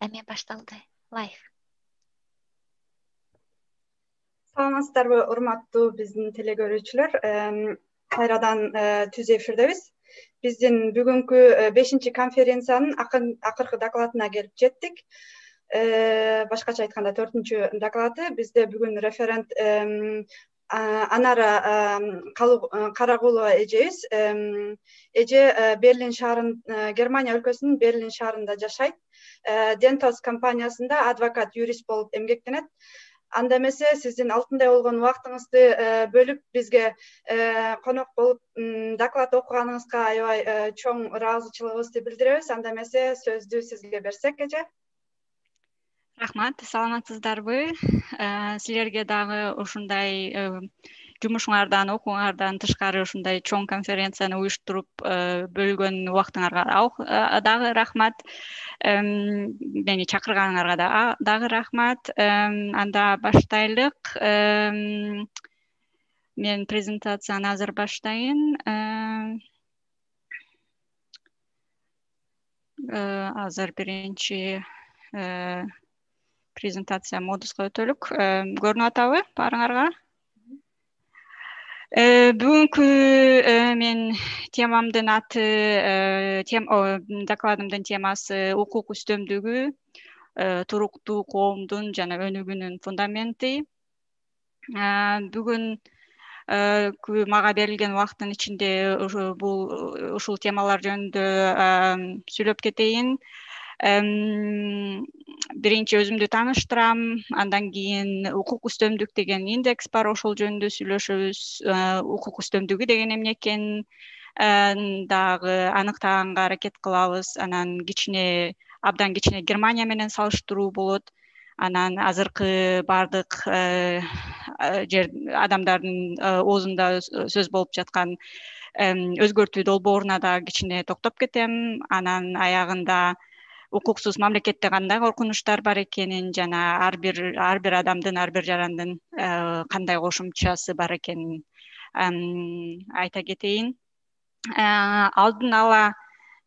эми башталды. Лайф. Саламатсыздарбы урматтуу биздин теле көрүүчүлөр кайрадан э, түз эфирдебиз. Биздин бүгүнкү э, бешинчи конференциянын акыркы докладына келип жеттик. Э, башкача айтканда төртүнчү доклады. Бизде бүгүн референт анара карагулова эжебиз. Эже берлин шаарын германия өлкөсүнүн берлин шаарында жашайт. Дентос компаниясында адвокат юрист болуп эмгектенет. Анда эмесе сиздин алтындай болгон убактыңызды э, бөлүп бизге э, конок болуп доклад окуганыңызга аябай э, чоң ыраазычылыгыбызды билдиребиз. Анда эмесе сөздү сизге берсек эже рахмат саламатсыздарбы силерге дагы ушундай жумушуңардан окууңардан тышкары ушундай чоң конференцияны уюштуруп э, бөлгөн убактыңарга дагы рахмат. Мени чакырганыңарга дагы рахмат. Анда баштайлык мен презентацияны азыр баштайын азыр биринчи презентация модуска өтөлүк. Көрүнүп атабы баарыңарга? Э, бүгүнкү э, мен темамдын аты э, докладымдын темасы укук үстөмдүгү туруктуу коомдун жана өнүгүүнүн фундаменти. Бүгүн мага берилген убакыттын ичинде бул ушул темалар жөнүндө сүйлөп кетейин биринчи өзүмдү тааныштырам андан кийин укук үстөмдүк деген индекс бар ошол жөнүндө сүйлөшөбүз. Укук үстөмдүгү деген эмне экенин дагы аныктаганга аракет кылабыз. Анан кичине абдан кичине германия менен салыштыруу болот. Анан азыркы баардык жер адамдардын оозунда сөз болуп жаткан өзгөртүү долбооруна дагы кичине токтоп кетем. Анан аягында укуксуз мамлекетте кандай коркунучтар бар экенин жана ар бир ар бир адамдын ар бир жарандын э, кандай кошумчасы бар экенин айта кетейин. Э, алдын ала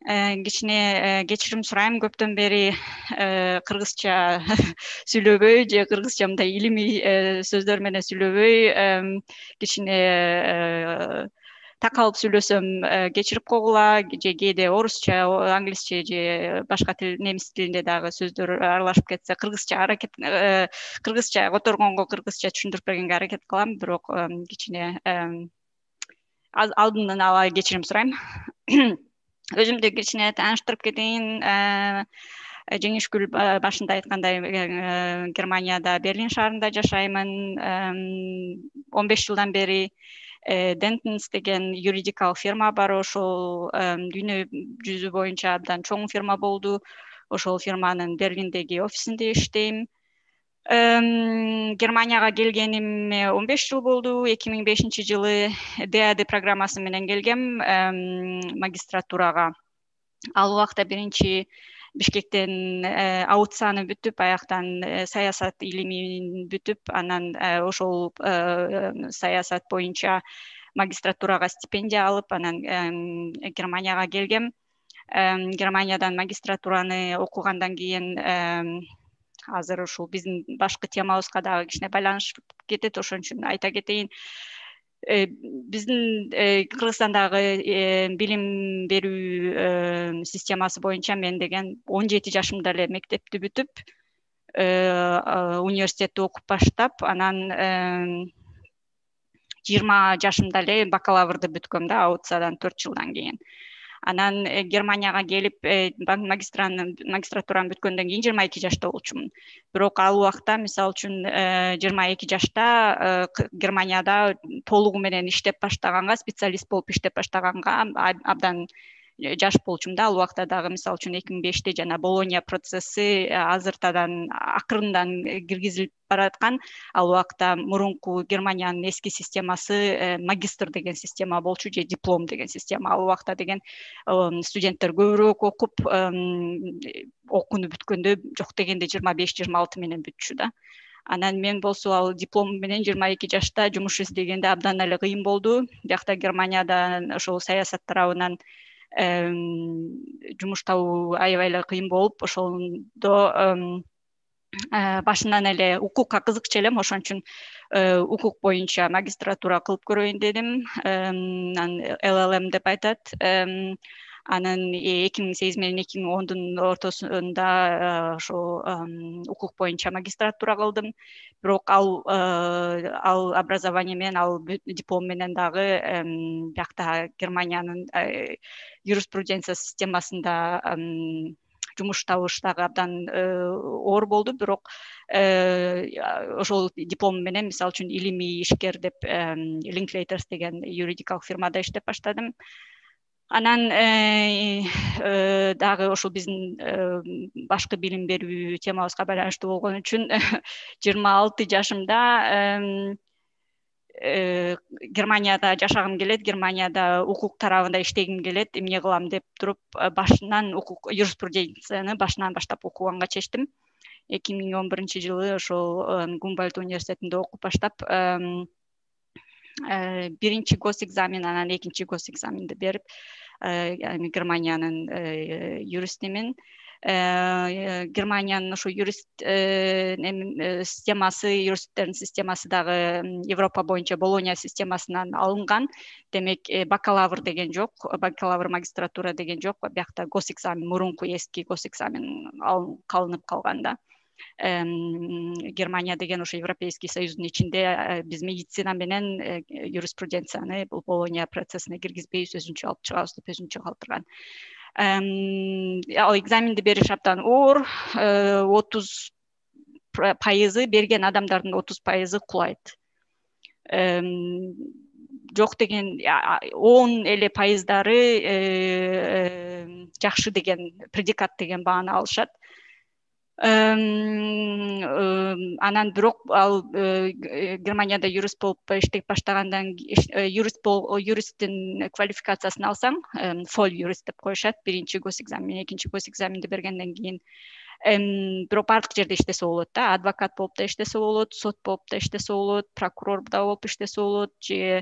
э, кичине кечирим сурайм. Көптөн бери кыргызча сүйлөбөй же кыргызча мындай илимий сөздөр менен сүйлөбөй кичине такалып сүйлөсөм э, кечирип койгула же кээде орусча англисче же башка тил немис тилинде дагы сөздөр аралашып кетсе кыргызча аракет э, кыргызча которгонго кыргызча түшүндүрүп бергенге аракет кылам. Бирок кичине алдындан ала кечирим сурайм. Өзүмдү кичине тааныштырып кетейин э, жеңишгүл башында айткандай германияда берлин шаарында жашаймын. Он беш жылдан бери Э, дентнс деген юридикалык фирма бар. Ошол дүйнө жүзү боюнча абдан чоң фирма болду. Ошол фирманын берлиндеги офисинде иштейм. Германияга келгениме он беш жыл болду. Эки миң бешинчи жылы дад программасы менен келгем магистратурага. Ал убакта биринчи бишкектен э, аутсаны бүтүп аяктан э, саясат илимин бүтүп анан э, ошол саясат боюнча магистратурага стипендия алып анан германияга келгем. Германиядан магистратураны окугандан кийин азыр ушул биздин башкы темабызга дагы кичине байланышып кетет ошон үчүн айта кетейин биздин э, кыргызстандагы э, билим берүү системасы боюнча мен деген он жети жашымда эле мектепти бүтүп университетти окуп баштап анан жыйырма жашымда эле бакалаврды бүткөм да аутсадан төрт жылдан кийин анан э, германияга келип э, магистратураны бүткөндөн кийин жыйырма эки жашта болчумун. Бирок ал убакта мисалы үчүн э, жыйырма эки жашта германияда толугу менен иштеп баштаганга специалист болуп иштеп баштаганга абдан жаш болчумун да ал убакта дагы мисалы үчүн эки миң беште жана болония процесси э, азыртадан акырындан киргизилип бараткан. Ал убакта мурунку германиянын эски системасы э, магистр деген система болчу же диплом деген система. Ал убакта деген студенттер көбүрөөк окуп окууну бүткөндө жок дегенде жыйырма беш жыйырма алты менен бүтчү да. Анан мен болсо ал дипломум менен жыйырма эки жашта жумуш издегенде абдан эле кыйын болду. Биякта германияда ошол саясат тарабынан жумуш табуу аябай эле кыйын болуп ошондо башынан эле укукка кызыкчу элем. Ошон үчүн укук боюнча магистратура кылып көрөйүн дедим. Анан ллм деп айтат анан эки миң сегиз менен эки миң ондун ортосунда ошол укук боюнча магистратура кылдым. Бирок ал ал образование менен ал диплом менен дагы биякта германиянын юриспруденция системасында жумуш табыш дагы абдан оор болду. Бирок ошол диплом менен мисалы үчүн илимий ишкер деп линклейтерс деген юридикалык фирмада иштеп баштадым анан э, э, дагы ошол биздин э, башкы билим берүү темабызга байланыштуу болгон үчүн жыйырма алты жашымда германияда жашагым келет германияда укук тарабында иштегим келет эмне кылам деп туруп башынан укук юриспруденцияны башынан баштап окуганга чечтим. Эки миң он биринчи жылы ошол гумбальд университетинде окуп баштап биринчи гос экзамен анан экинчи гос экзаменди берип эми германиянын э, юристимин э, германиянын ошо юрист э, системасы юристтердин системасы дагы европа боюнча болония системасынан алынган. Демек бакалавр деген жок бакалавр магистратура деген жок. Биякта гос экзамен мурунку эски гос экзамен калынып калган да германия деген ошо европейский союздун ичинде э, биз медицина менен э, юриспруденцияны бул болония процессине киргизбейбиз өзүнчө алып чыгабыз деп өзүнчө калтырган. Ал экзаменди бериш абдан оор э, отуз пайызы берген адамдардын отуз пайызы кулайт. Жок деген он эле пайыздары жакшы деген предикат деген бааны алышат анан бирок ал э, германияда юрист болуп иштеп баштагандан кийин юрист юристтин квалификациясын алсаң фоль юрист деп коюшат. Биринчи гос экзамен экинчи гос экзаменди бергенден кийин. Бирок баардык жерде иштесе болот да. Адвокат болуп да иштесе болот сот болуп да иштесе болот прокурор да болуп иштесе болот же Э,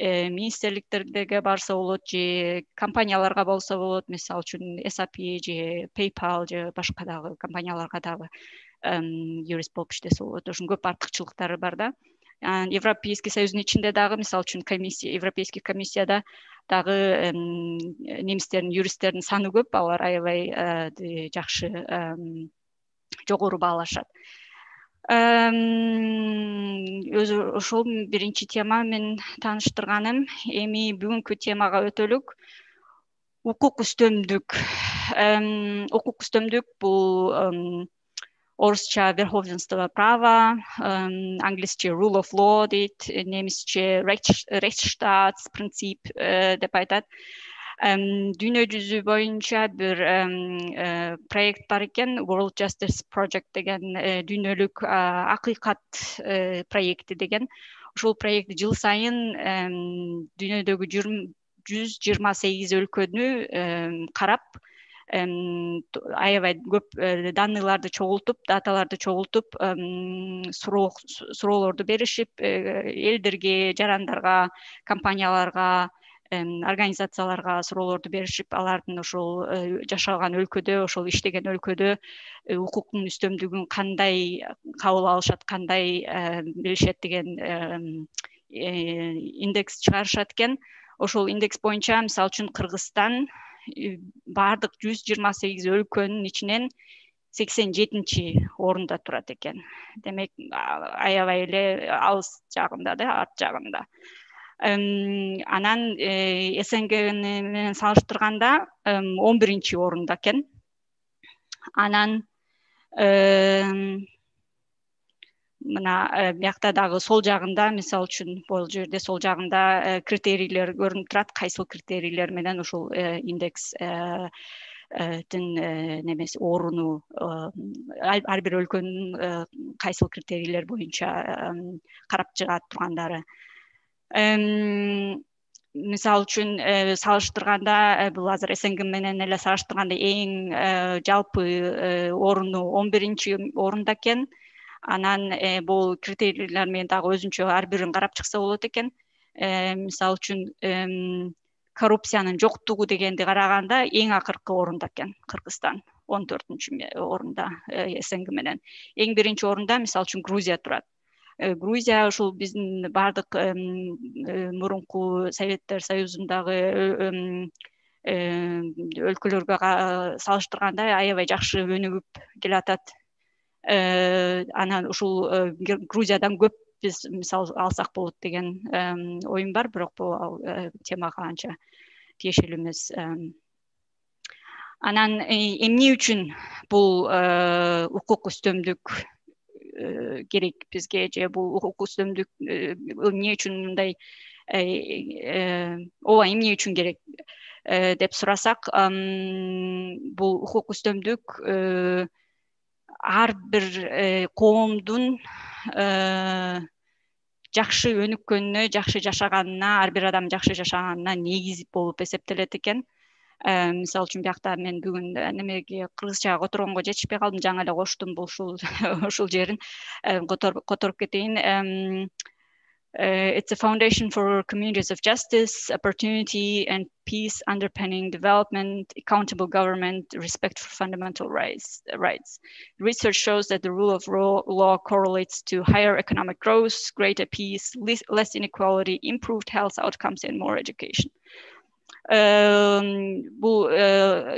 министрликтерге барса болот же компанияларга болсо болот мисалы үчүн sap же paypal же башка дагы компанияларга дагы юрист болуп иштесе болот. Ошонун көп артыкчылыктары бар да. Анан европейский союздун ичинде дагы мисалы үчүн комиссия европейский комиссияда дагы немистердин юристтердин саны көп. Алар аябай э, жакшы жогору баалашат өзү ошол биринчи тема менен тааныштырганым. Эми бүгүнкү темага өтөлүк. Укук үстөмдүк. Укук үстөмдүк бул орусча верховенство права англисче rule of law дейт немисче принцип э, деп айтат дүйнө жүзү боюнча бир э, проект бар экен. World justice project деген э, дүйнөлүк акыйкат э, проекти деген. Ушул проект жыл сайын дүйнөдөгү жүз жыйырма сегиз өлкөнү карап аябай көп данныйларды чогултуп даталарды чогултуп суроо суроолорду беришип элдерге жарандарга компанияларга организацияларга суроолорду беришип алардын ошол э, жашаган өлкөдө ошол иштеген өлкөдө э, укуктун үстөмдүгүн кандай кабыл алышат кандай билишет деген индекс чыгарышат экен. Ошол индекс боюнча мисалы үчүн кыргызстан э, баардык жүз жыйырма сегиз өлкөнүн ичинен сексен жетинчи орунда турат экен. Демек аябай эле алыс жагында да арт жагында анан э, снг менен салыштырганда он биринчи орунда экен. Анан мына э, биякта дагы сол жагында мисалы үчүн бул жерде сол жагында э, критерийлер көрүнүп турат. Кайсыл критерийлер менен ушул индекс тин немеси оруну ар бир өлкөнүн кайсыл критерийлер боюнча карап чыгат тургандары мисалы үчүн э, салыштырганда э, бул азыр снг менен эле салыштырганда эң э, жалпы орунду он биринчи орунда экен. Анан бул критерийлер менен дагы өзүнчө ар бирин карап чыкса болот экен. Мисалы үчүн коррупциянын жоктугу дегенди караганда эң акыркы орунда экен кыргызстан. Он төртүнчү орунда снг менен. Эң биринчи орунда мисалы үчүн грузия турат грузия ушул биздин баардык мурунку советтер союзундагы өлкөлөргө салыштырганда аябай жакшы өнүгүп келатат. Анан ушул грузиядан көп биз мисалы алсак болот деген оюм бар. Бирок бул ал э, темага анча тиешелүү эмес анан э, эмне үчүн бул э, укук үстөмдүк керек бизге же бул укук үстөмдүк эмне үчүн мындай ооба эмне үчүн керек деп сурасак бул укук үстөмдүк ар бир коомдун Э, жакшы өнүккөнүнө жакшы жашаганына ар бир адам жакшы жашаганына негиз болуп эсептелет экен. э, мисалы үчүн биякта мен бүгүн немеге кыргызчага которгонго жетишпей калдым жаңы эле коштум бул ушул ушул жерин э, которуп кетейин Uh, it's a foundation for communities of justice, opportunity, and peace, underpinning development, accountable government, respect for fundamental rights. rights. Research shows that the rule of law correlates to higher economic growth, greater peace, less inequality, improved health outcomes, and more education. Бул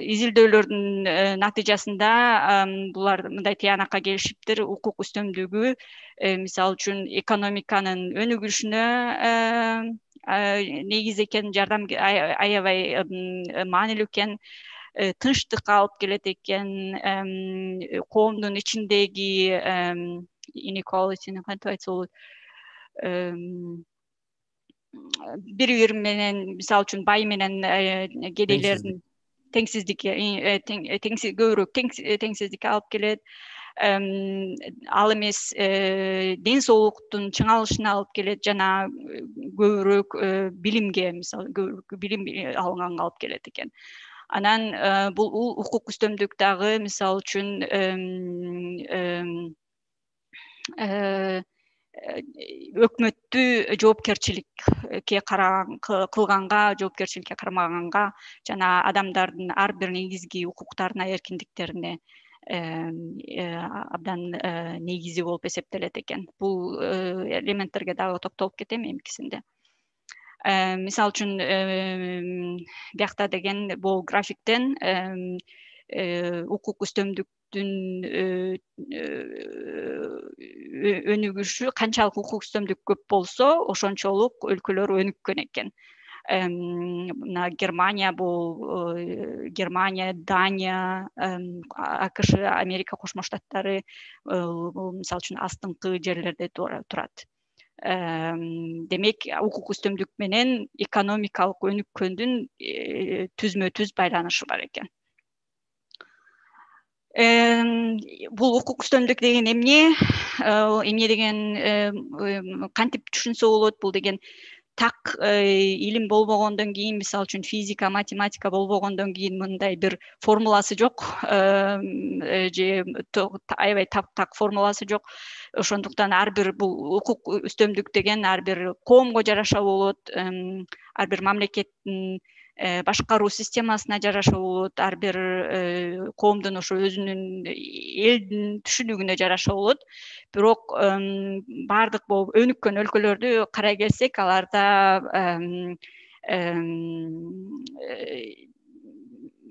изилдөөлөрдүн натыйжасында булар мындай тыянакка келишиптир. Укук үстөмдүгү мисалы үчүн экономиканын өнүгүшүнө негиз экен жардам аябай маанилүү экен. Тынчтыкка алып келет экен. Коомдун ичиндеги кантип айтса болот бири бири менен мисалы үчүн бай менен э, кедейлердин теңсиздикке э, э, көбүрөөк теңсиздикке алып келет. Ал эмес ден соолуктун чыңалышына алып келет жана көбүрөөк билимге мисалы көбүрөөк билим алганга алып келет экен. Анан бул укук үстөмдүк дагы мисалы үчүн өкмөттү жоопкерчиликке кылганга жоопкерчиликке кармаганга жана адамдардын ар бир негизги укуктарына эркиндиктерине э, абдан э, негизи болуп эсептелет экен. Бул э, элементтерге дагы токтолуп кетем эмкисинде мисалы үчүн биякта деген бул графиктен укук үстөмдүк Э, э, өнүгүшү канчалык укук үстөмдүк көп болсо ошончолук өлкөлөр өнүккөн экен. Мына германия бул э, германия дания акш америка кошмо штаттары бул мисалы үчүн астыңкы жерлерде турат. Демек укук үстөмдүк менен экономикалык өнүккөндүн түзмө түз байланышы бар экен бул укук үстөмдүк деген эмне? Э, эмне деген кантип түшүнсө болот бул деген так э, илим болбогондон кийин мисалы үчүн физика математика болбогондон кийин мындай бир формуласы жок. Э, же аябай таптак формуласы жок. Ошондуктан ар бир бул укук үстөмдүк деген ар бир коомго жараша болот. Ар бир мамлекеттин башкаруу системасына жараша болот ар бир э, коомдун ошо өзүнүн элдин түшүнүгүнө жараша болот бирок баардык могу өнүккөн өлкөлөрдү карай келсек аларда э,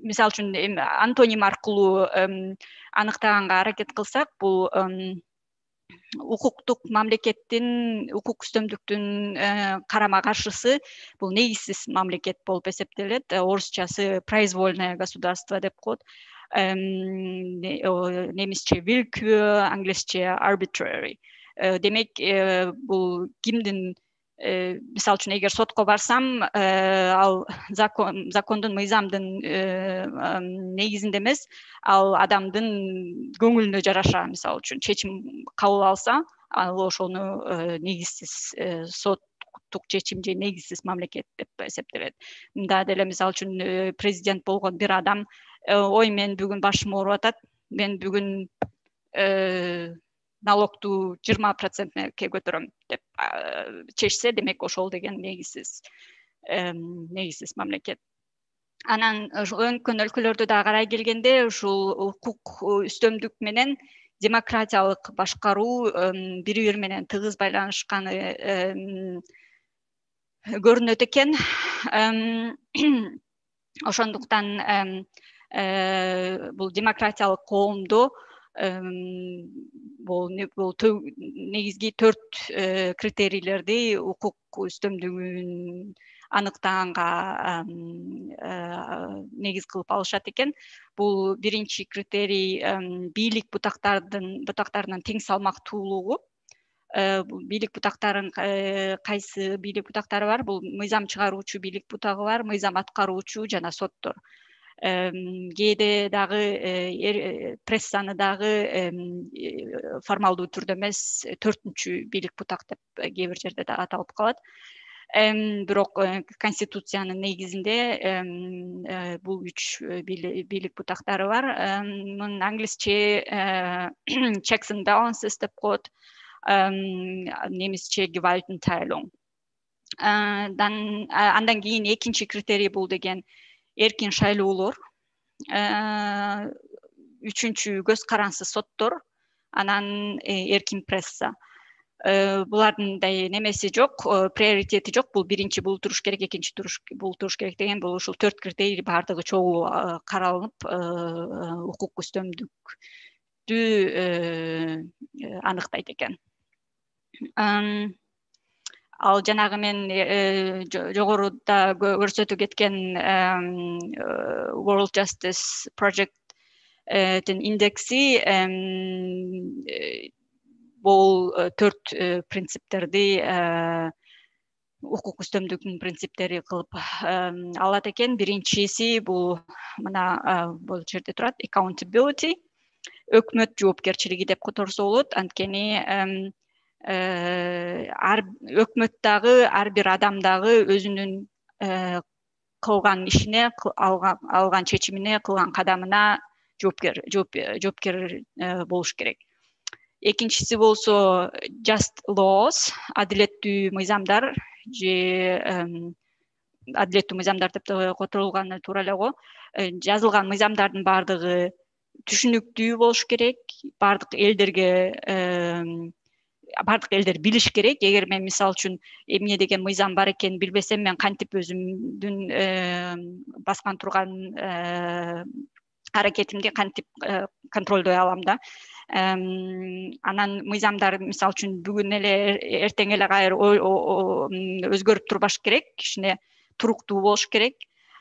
мисалы үчүн антоним аркылуу аныктаганга аракет кылсак бул укуктук мамлекеттин укук үстөмдүктүн э, карама каршысы. Бул негизсиз мамлекет болуп эсептелет? Э, орусчасы произвольное государство деп коет немисче англисче э, демек бул кимдин мисалы үчүн эгер сотко барсам э, ал закон закондун мыйзамдын э, негизинде эмес ал адамдын көңүлүнө жараша мисалы үчүн чечим кабыл алса ал ошону негизсиз соттук чечим же негизсиз мамлекет деп эсептелет мында деле мисалы үчүн президент болгон бир адам ой мен бүгүн башым ооруп атат мен бүгүн налогту жыйырма процентке көтөрөм деп чечсе демек ошол деген негизсиз негизсиз мамлекет. Анан өнүккөн өлкөлөрдү дагы карай келгенде ушул укук үстөмдүк менен демократиялык башкаруу бири бири менен тыгыз байланышканы көрүнөт экен. Ошондуктан э, бул демократиялык коомдо бул негизги төрт э, критерийлерди укук үстөмдүгүн аныктаганга э, негиз кылып алышат экен. Бул биринчи критерий бийлик бутактардын бутактарынын тең салмактуулугу э, бийлик бутактарын кайсы бийлик бутактары бар? Бул мыйзам чыгаруучу бийлик бутагы бар мыйзам аткаруучу жана соттор кээде дагы прессаны дагы формалдуу түрдө эмес төртүнчү бийлик бутак деп кээ бир жерде дагы аталып калат. Бирок э, конституциянын негизинде э, бул үч э, бийлик бутактары бар. Муну англисче checks and balances деп коет. Немисче gewaltenteilung андан кийин экинчи критерий бул деген эркин шайлоолор үчүнчү көз карансыз соттор анан эркин пресса. Э, булардын мындай немеси жок э, приоритети жок. Бул биринчи бул туруш керек экинчи бул туруш керек деген бул ушул төрт критерий баардыгы чогуу каралынып э, укук үстөмдүктү аныктайт экен. Ал жанагы мен жогоруда көрсөтүп кеткен world justice projecttин индекси бул э, төрт э, принциптерди э, укук үстөмдүктүн принциптери кылып алат экен. Биринчиси бул мына бул жерде турат accountability өкмөт жоопкерчилиги деп которсо болот. Анткени өкмөт дагы ар бир адам дагы өзүнүн кылган ишине алган чечимине кылган кадамына жоопкер жоопкер болуш керек. Экинчиси болсо just laws адилеттүү мыйзамдар же адилеттүү мыйзамдар деп которулганы туура эле го. Э, жазылган мыйзамдардын баардыгы түшүнүктүү болуш керек. Баардык элдерге баардык элдер билиш керек. Эгер мен мисалы үчүн эмне деген мыйзам бар экенин билбесем мен кантип өзүмдүн баскан турган э, аракетимди кантип э, контролдой алам да? Анан мыйзамдар мисалы үчүн бүгүн эле эртең эле кайра өзгөрүп турбаш керек кичине туруктуу болуш керек.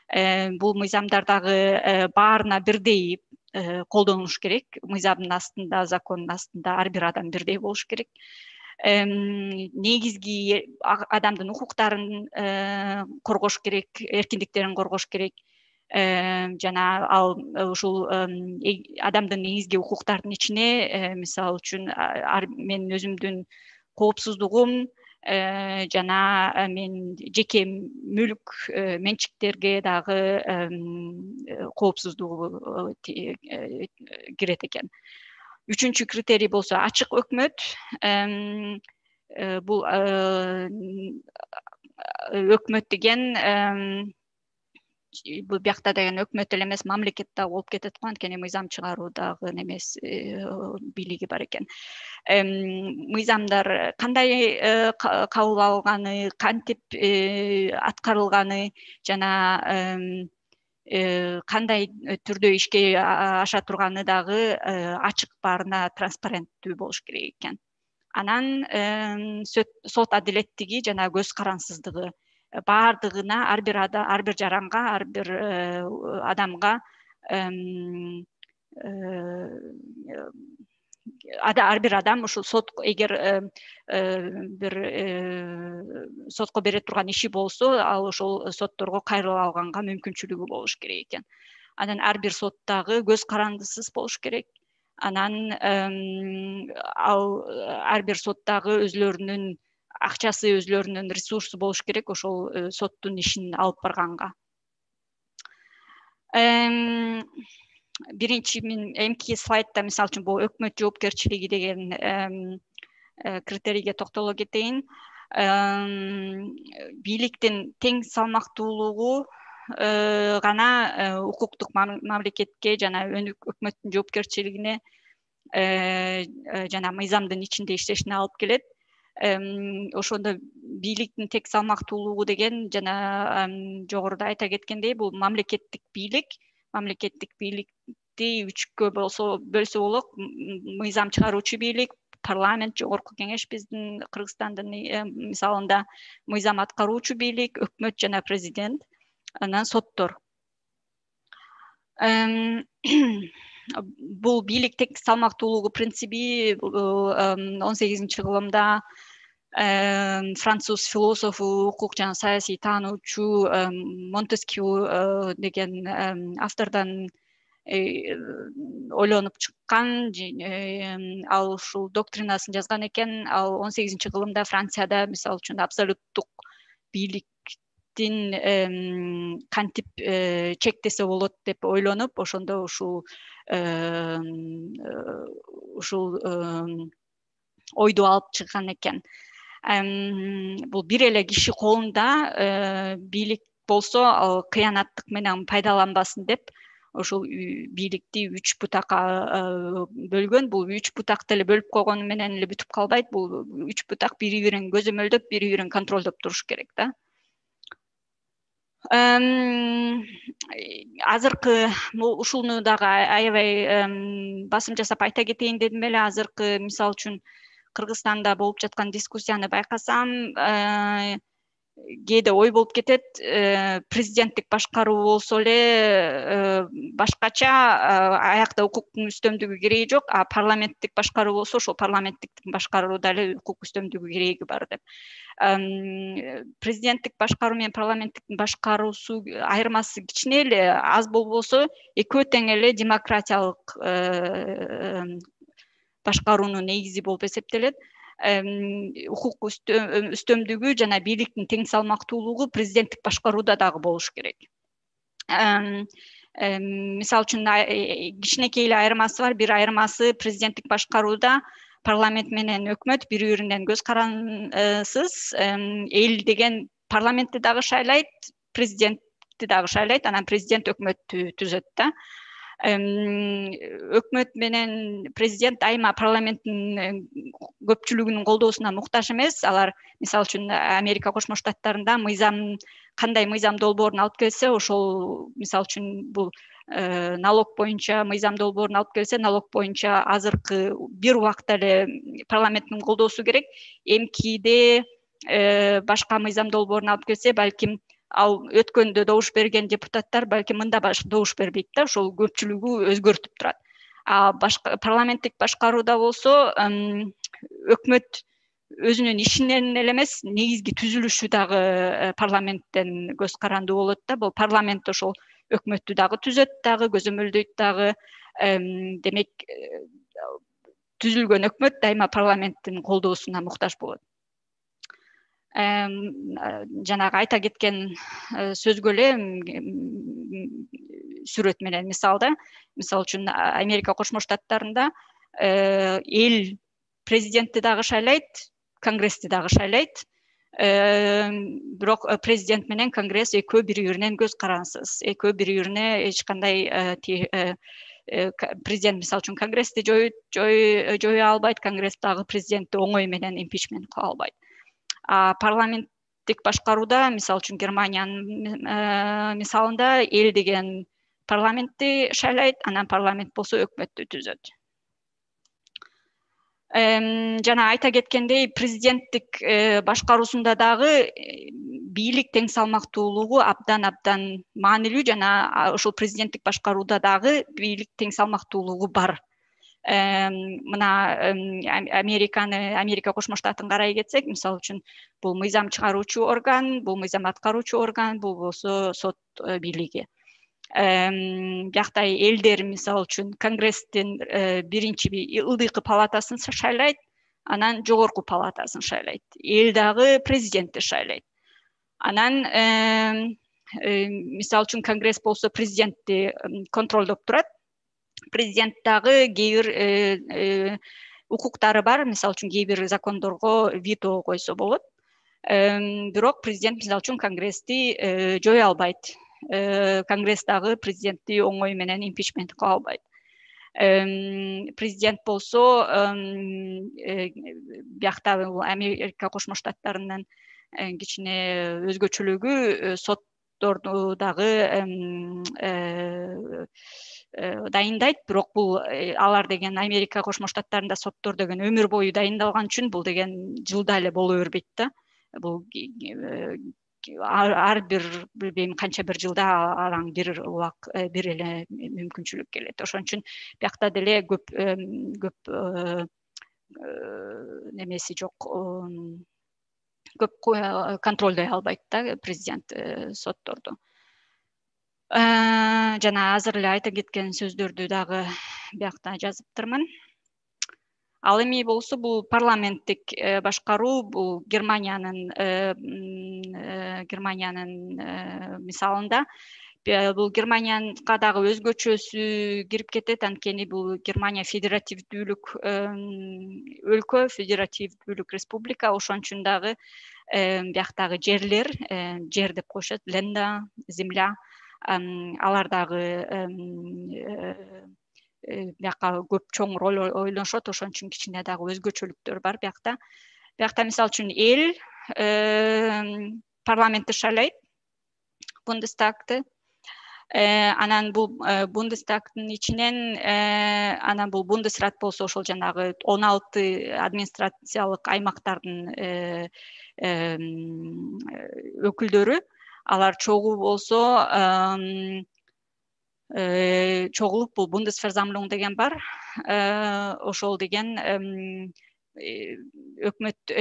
Э, бул мыйзамдар дагы э, баарына бирдей э, колдонулуш керек. Мыйзамдын астында закондун астында ар бир адам бирдей болуш керек. Негизги адамдын укуктарын коргош керек эркиндиктерин коргош керек. Жана ал э, ушул адамдын негизги укуктарынын ичине э, мисалы үчүн менин өзүмдүн коопсуздугум э, жана мен жеке мүлк менчиктерге дагы коопсуздугу кирет экен. Үчүнчү критерий болсо ачык өкмөт бул өкмөт деген биякта деген өкмөт эле эмес мамлекет дагы болуп кетет го анткени мыйзам чыгаруу дагы немеси э, бийлиги бар экен. Мыйзамдар кандай э, кабыл алынганы кантип э, аткарылганы жана кандай түрдө ишке аша турганы дагы ачык баарына транспаренттүү болуш керек экен. Анан сот адилеттиги жана көз карансыздыгы баардыгына ар бир ар бир жаранга ар бир э, адамга э, ар бир адам ушул сот эгер э, бир сотко бере турган иши болсо ал ошол сотторго кайрыла алганга мүмкүнчүлүгү болуш керек экен. Анан ар бир сот дагы көз карандысыз болуш керек. Анан ал ар бир сот дагы өзүлөрүнүн акчасы өзүлөрүнүн ресурсу болуш керек ошол э, соттун ишин алып барганга. Биринчи мен эмки слайдда мисалы үчүн бул өкмөт жоопкерчилиги деген э, критерийге токтоло кетейин. Бийликтин тең салмактуулугу гана укуктук мамлекетке жана өкмөттүн жоопкерчилигине жана мыйзамдын ичинде иштешине алып келет ошондо бийликтин тең салмактуулугу деген жана жогоруда айта кеткендей бул мамлекеттик бийлик. Мамлекеттик бийликти үчкө болсо бөлсө болот мыйзам чыгаруучу бийлик парламент жогорку кеңеш биздин кыргызстандын мисалында мыйзам аткаруучу бийлик өкмөт жана президент анан соттор. Бул бийлик тең салмактуулугу принциби он сегизинчи кылымда француз философу укук жана саясий таануучу монтескю э, деген автордон э, ойлонуп чыккан ал ушул доктринасын жазган экен. Ал он сегизинчи кылымда францияда мисалы үчүн абсолюттук бийликтин кантип э, чектесе болот деп ойлонуп ошондо ушул ушул ойду алып чыккан экен бул бир эле киши колунда э, бийлик болсо ал кыянаттык менен пайдаланбасын деп ошол бийликти үч бутакка э, бөлгөн. Бул үч бутакты эле бөлүп койгону менен эле бүтүп калбайт. Бул үч бутак бири бирин көзөмөлдөп бири бирин контролдоп туруш керек да. Азыркы ушуну дагы аябай басым жасап айта кетейин дедим эле. Азыркы мисалы үчүн кыргызстанда болуп жаткан дискуссияны байкасам э, кээде ой болуп кетет. Э, президенттик башкаруу болсо эле э, башкача аякта укуктун үстөмдүгү кереги жок а парламенттик башкаруу болсо ошол парламенттик башкарууда эле укук үстөмдүгү кереги бар деп. Президенттик башкаруу менен парламенттиктин башкаруусу айырмасы кичине эле аз болбосо экөө тең эле демократиялык башкаруунун негизи болуп эсептелет. Укук үстөмдүгү жана бийликтин тең салмактуулугу президенттик башкарууда дагы болуш керек. Мисалы үчүн э, кичинекей эле айырмасы бар. Бир айырмасы президенттик башкарууда парламент менен өкмөт бири биринен көз карандысыз эл деген парламентти дагы шайлайт президентти дагы шайлайт. Анан президент өкмөттү түзөт да өкмөт менен президент айма парламенттин көпчүлүгүнүн колдоосуна муктаж эмес. Алар мисалы үчүн америка кошмо штаттарында мыйзам кандай мыйзам долбоорун алып келсе ошол мисалы үчүн бул э, налог боюнча мыйзам долбоорун алып келсе налог боюнча азыркы бир убакта эле парламенттин колдоосу керек. Эмкиде э, башка мыйзам долбоорун алып келсе балким ал өткөндө добуш берген депутаттар балким мында добуш бербейт да ошол көпчүлүгү өзгөртүп турат. А башка парламенттик башкарууда болсо өкмөт өзүнүн ишинен эле эмес негизги түзүлүшү дагы э, парламенттен көз карандуу болот да. Бул парламент ошол өкмөттү дагы түзөт дагы көзөмөлдөйт дагы демек э, түзүлгөн өкмөт дайыма парламенттин колдоосуна муктаж болот жанагы айта кеткен э, сөзгө эле сүрөт менен. Мисал да мисалы үчүн америка кошмо штаттарында э, эл президентти дагы шайлайт конгрессти дагы шайлайт. Бирок э, президент менен конгресс экөө бири биринен көз карандысыз экөө бири бирине эч кандай президент мисалы үчүн конгрессти жое албайт конгресс дагы президентти оңой менен импичмент кыла албайт парламенттик башкарууда мисалы үчүн германиянын э, мисалында эл деген парламентти шайлайт анан парламент болсо өкмөттү түзөт. Жана айта кеткендей президенттик э, башкаруусунда дагы э, бийлик тең салмактуулугу абдан абдан маанилүү жана ошол президенттик башкарууда дагы бийлик тең салмактуулугу бар мына американы америка кошмо штатын карай кетсек мисалы үчүн бул мыйзам чыгаруучу орган бул мыйзам аткаруучу орган бул болсо сот э, бийлиги. Биякта элдер мисалы үчүн конгресстин э, биринчи ылдыйкы палатасын шайлайт анан жогорку палатасын шайлайт. Эл дагы президентти шайлайт. Анан мисалы үчүн конгресс болсо президентти контролдоп турат президент дагы кээ бир э, э, укуктары бар. Мисалы үчүн кээ бир закондорго вито койсо болот. Бирок президент мисалы үчүн конгрессти жое албайт. Конгресс дагы президентти оңой менен импичмент кыла албайт. Президент болсо биякта америка кошмо штаттарынын кичине өзгөчөлүгү дагы Э, дайындайт. Бирок бул э, алар деген америка кошмо штаттарында соттор деген өмүр бою дайындалган үчүн бул деген жылда эле боло бербейт да. Бул э, ар бир билбейм канча бир жылда араң бир убак бир эле мүмкүнчүлүк келет. Ошон үчүн биякта деле көп көп немеси жок көп контролдой албайт да президент сотторду Э, жана азыр эле айта кеткен сөздөрдү дагы биякта жазыптырмын ал эми болсо бул парламенттик э, башкаруу бул германиянын э, германиянын мисалында бул германияга дагы өзгөчөсү кирип кетет. Анткени бул германия федеративдүүлүк өлкө федеративдүүлүк республика. Ошон үчүн дагы бияктагы жерлер жер деп коюшат. Ленда земля алар дагы э, э, бияка көп чоң роль ойношот ошон үчүн кичине дагы өзгөчөлүктөр бар биякта. Биякта мисалы үчүн эл парламентти шайлайт. Бундестагты. э, анан бул бундестагдын ичинен анан бул бундесрат болсо ошол жанагы он алты администрациялык аймактардын өкүлдөрү алар чогуу болсо э, чогулуп бул бундесферзамлунг деген бар. Э, ошол деген э, өкмөт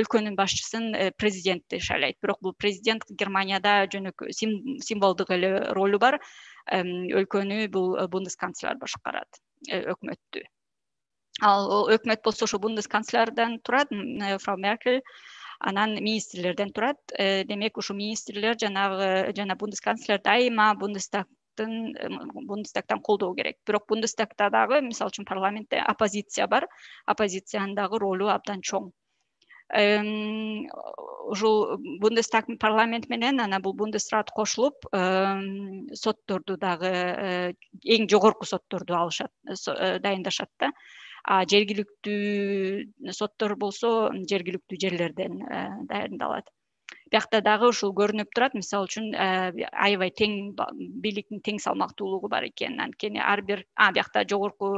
өлкөнүн башчысын президентти шайлайт. Бирок бул президент германияда жөнөкөй символдук эле ролу бар. Өлкөнү бул бундесканцлер башкарат өкмөттү. Ал өкмөт болсо ошо бундесканцлерден турат фрау меркель анан министрлерден турат. Э, демек ушул министрлер жанагы жана бундесканцлер дайыма бундестагтан колдоо керек. Бирок бундестагта дагы мисалы үчүн парламентте оппозиция бар. Оппозициянын дагы ролу абдан чоң. Ушул бундестаг парламент менен анан бул бундесрат кошулуп сотторду дагы э, эң жогорку сотторду алышат э, дайындашат да. А жергиликтүү соттор болсо жергиликтүү жерлерден э, дайындалат биякта дагы ушул көрүнүп турат. Мисалы үчүн э, аябай тең бийликтин тең салмактуулугу бар экенин анткени ар бир биякта жогорку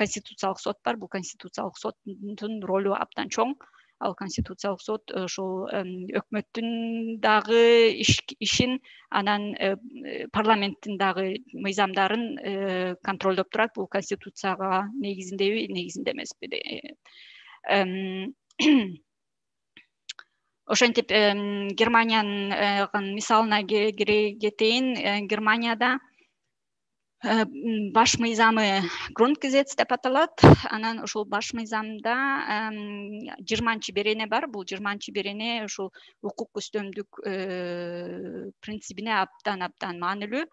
конституциялык сот бар. Бул конституциялык соттун ролу абдан чоң. Ал конституциялык сот ушул өкмөттүн дагы ишин анан э, парламенттин дагы мыйзамдарын э, контролдоп турат. Бул конституцияга негизиндеби негизинде эмеспи ошентип германиянын мисалына кетейин. Э, германияда Э, баш мыйзамы деп аталат. Анан ушул баш мыйзамда жыйырманчы берене бар. Бул жыйырманчы берене ушул укук үстөмдүк э, принцибине абдан абдан маанилүү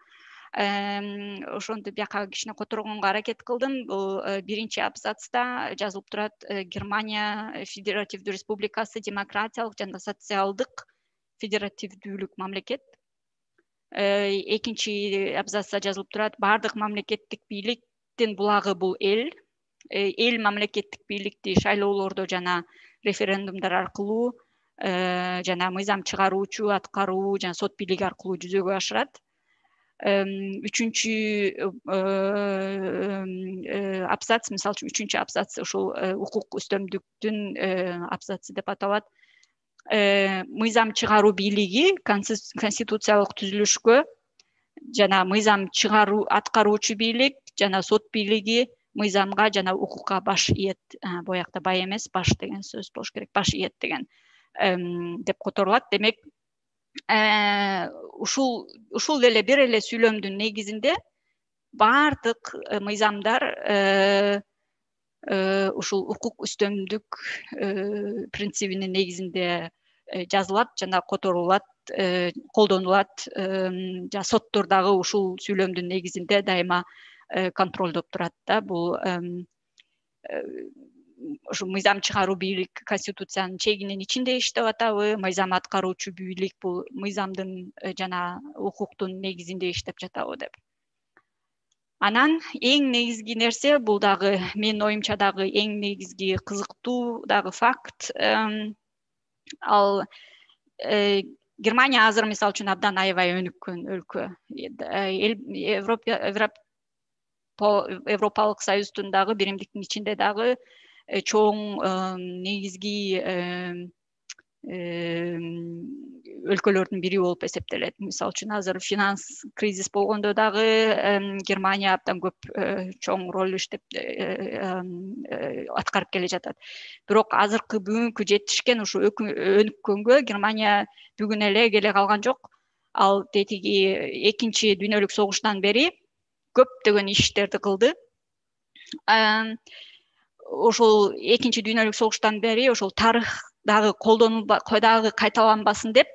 ошондо бияка кичине которгонго аракет кылдым. Бул э, биринчи абзацта жазылып турат германия федеративдүү республикасы демократиялык жана социалдык федеративдүүлүк мамлекет. Э, экинчи абзацта жазылып турат. Баардык мамлекеттик бийликтин булагы бул эл. Э, эл мамлекеттик бийликти шайлоолордо жана референдумдар аркылуу э, жана мыйзам чыгаруучу аткаруу жана сот бийлиги аркылуу жүзөгө ашырат үчүнчү абзац мисалы үчүн үчүнчү абзац ушул укук үстөмдүктүн абзацы деп аталат. Э, мыйзам чыгаруу бийлиги конституциялык түзүлүшкө жана мыйзам чыгаруу аткаруучу бийлик жана сот бийлиги мыйзамга жана укукка баш ийет боякта бай эмес баш деген сөз болуш керек баш ийет деген деп которулат. Демек э, ушул ушул эле бир эле сүйлөмдүн негизинде баардык э, мыйзамдар ушул укук үстөмдүк принцибинин негизинде Э, жазылат жана которулат э, колдонулат жана соттор дагы ушул сүйлөмдүн негизинде дайыма э, контролдоп турат да бул ушу мыйзам чыгаруу бийлик конституциянын чегинин ичинде иштеп атабы мыйзам аткаруучу бийлик бул мыйзамдын э, жана укуктун негизинде иштеп жатабы деп. Анан эң негизги нерсе бул дагы менин оюмча дагы эң негизги кызыктуу дагы факт ал э, германия азыр мисалы үчүн абдан аябай өнүккөн өлкө. Европалык союздун дагы биримдиктин ичинде дагы э, чоң негизги өлкөлөрдүн бири болуп эсептелет. Мисалы үчүн азыр финанс кризис болгондо дагы германия абдан көп э, чоң роль иштеп э, аткарып келе жатат. Бирок азыркы бүгүнкү жетишкен ушу өнүккөнгө германия бүгүн эле келе калган жок. Ал тетиги экинчи дүйнөлүк согуштан бери көптөгөн иштерди кылды ошол экинчи дүйнөлүк согуштан бери ошол тарых дагы колдонулбай дагы кайталанбасын деп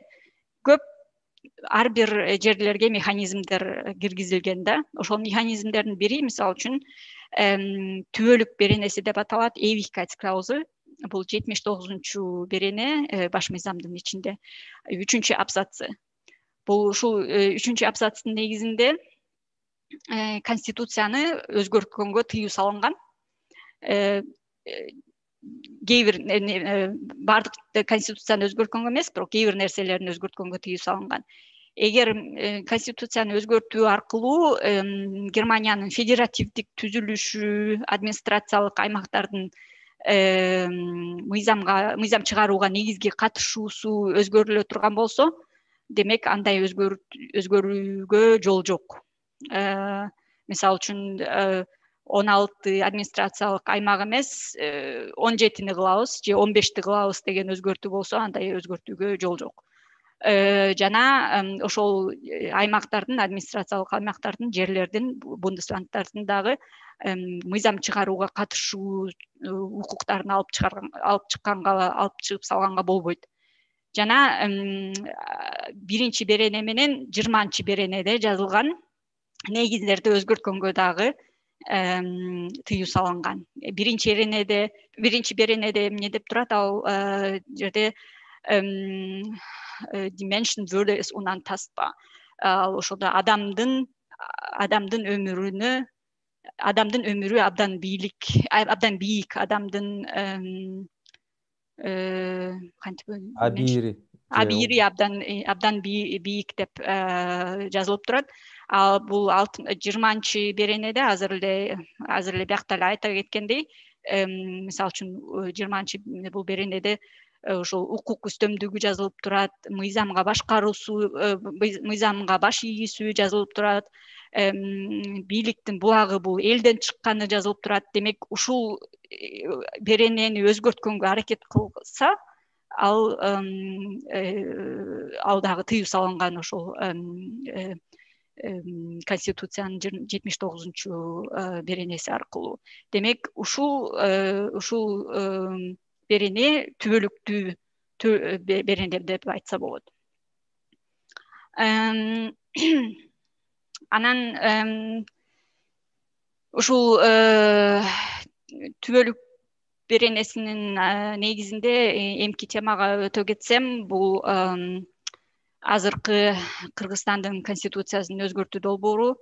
көп ар бир жерлерге механизмдер киргизилген да. Ошол механизмдердин бири мисалы үчүн түбөлүк беренеси деп аталат эвиккаузы бул жетимиш тогузунчу берене э, баш мыйзамдын ичинде. Үчүнчү абзацы. Бул ушул э, үчүнчү абзацтын негизинде Э, конституцияны өзгөрткөнгө тыюу салынган. Кээ бир баардык конституцияны өзгөрткөнгө эмес бирок кээ бир нерселерин өзгөрткөнгө тыюу салынган. Эгер конституцияны өзгөртүү аркылуу германиянын федеративдик түзүлүшү администрациялык аймактардын мыйзамга мыйзам чыгарууга негизги катышуусу өзгөрүлө турган болсо демек андай өзгөрүүгө жол жок. Э, мисалы үчүн э, он алты администрациялык аймак эмес э, он жетини кылабыз же он бешти кылабыз деген өзгөртүү болсо андай өзгөртүүгө жол жок. Жана ошол аймактардын администрациялык аймактардын жерлердин бундесланддардын дагы мыйзам чыгарууга катышуу укуктарын алып чыгарган алып чыкканга алып чыгып салганга болбойт. Жана биринчи берене менен жыйырманчы беренеде жазылган негиздерди өзгөрткөнгө дагы тыюу салынган. Э, биринчи эренеде биринчи беренеде эмне деп турат ал э, жерде unantastbar э, ал ошодо адамдын адамдын өмүрүнө адамдын өмүрү абдан бийлик абдан бийик. Адамдын кантип абийири. Абийири абдан абдан бийик деп жазылып турат. Ал бул жыйырманчы беренеде азыр эле азыр эле биякта эле айта кеткендей мисалы үчүн жыйырманчы бул беренеде э, ушул укук үстөмдүгү жазылып турат мыйзамга башкаруусу э, мыйзамга баш ийүүсү жазылып турат бийликтин булагы бул элден чыкканы жазылып турат. Демек ушул э, беренени өзгөрткөнгө аракет кылса ал ал дагы тыюу салынган ошол конституциянын жетимиш тогузунчу э, беренеси аркылуу. Демек ушул э, ушул берене түбөлүктүү э, берене деп айтса болот. Анан ушул түбөлүк беренесинин негизинде эмки темага өтө кетсем бул азыркы кыргызстандын конституциясын өзгөртүү долбоору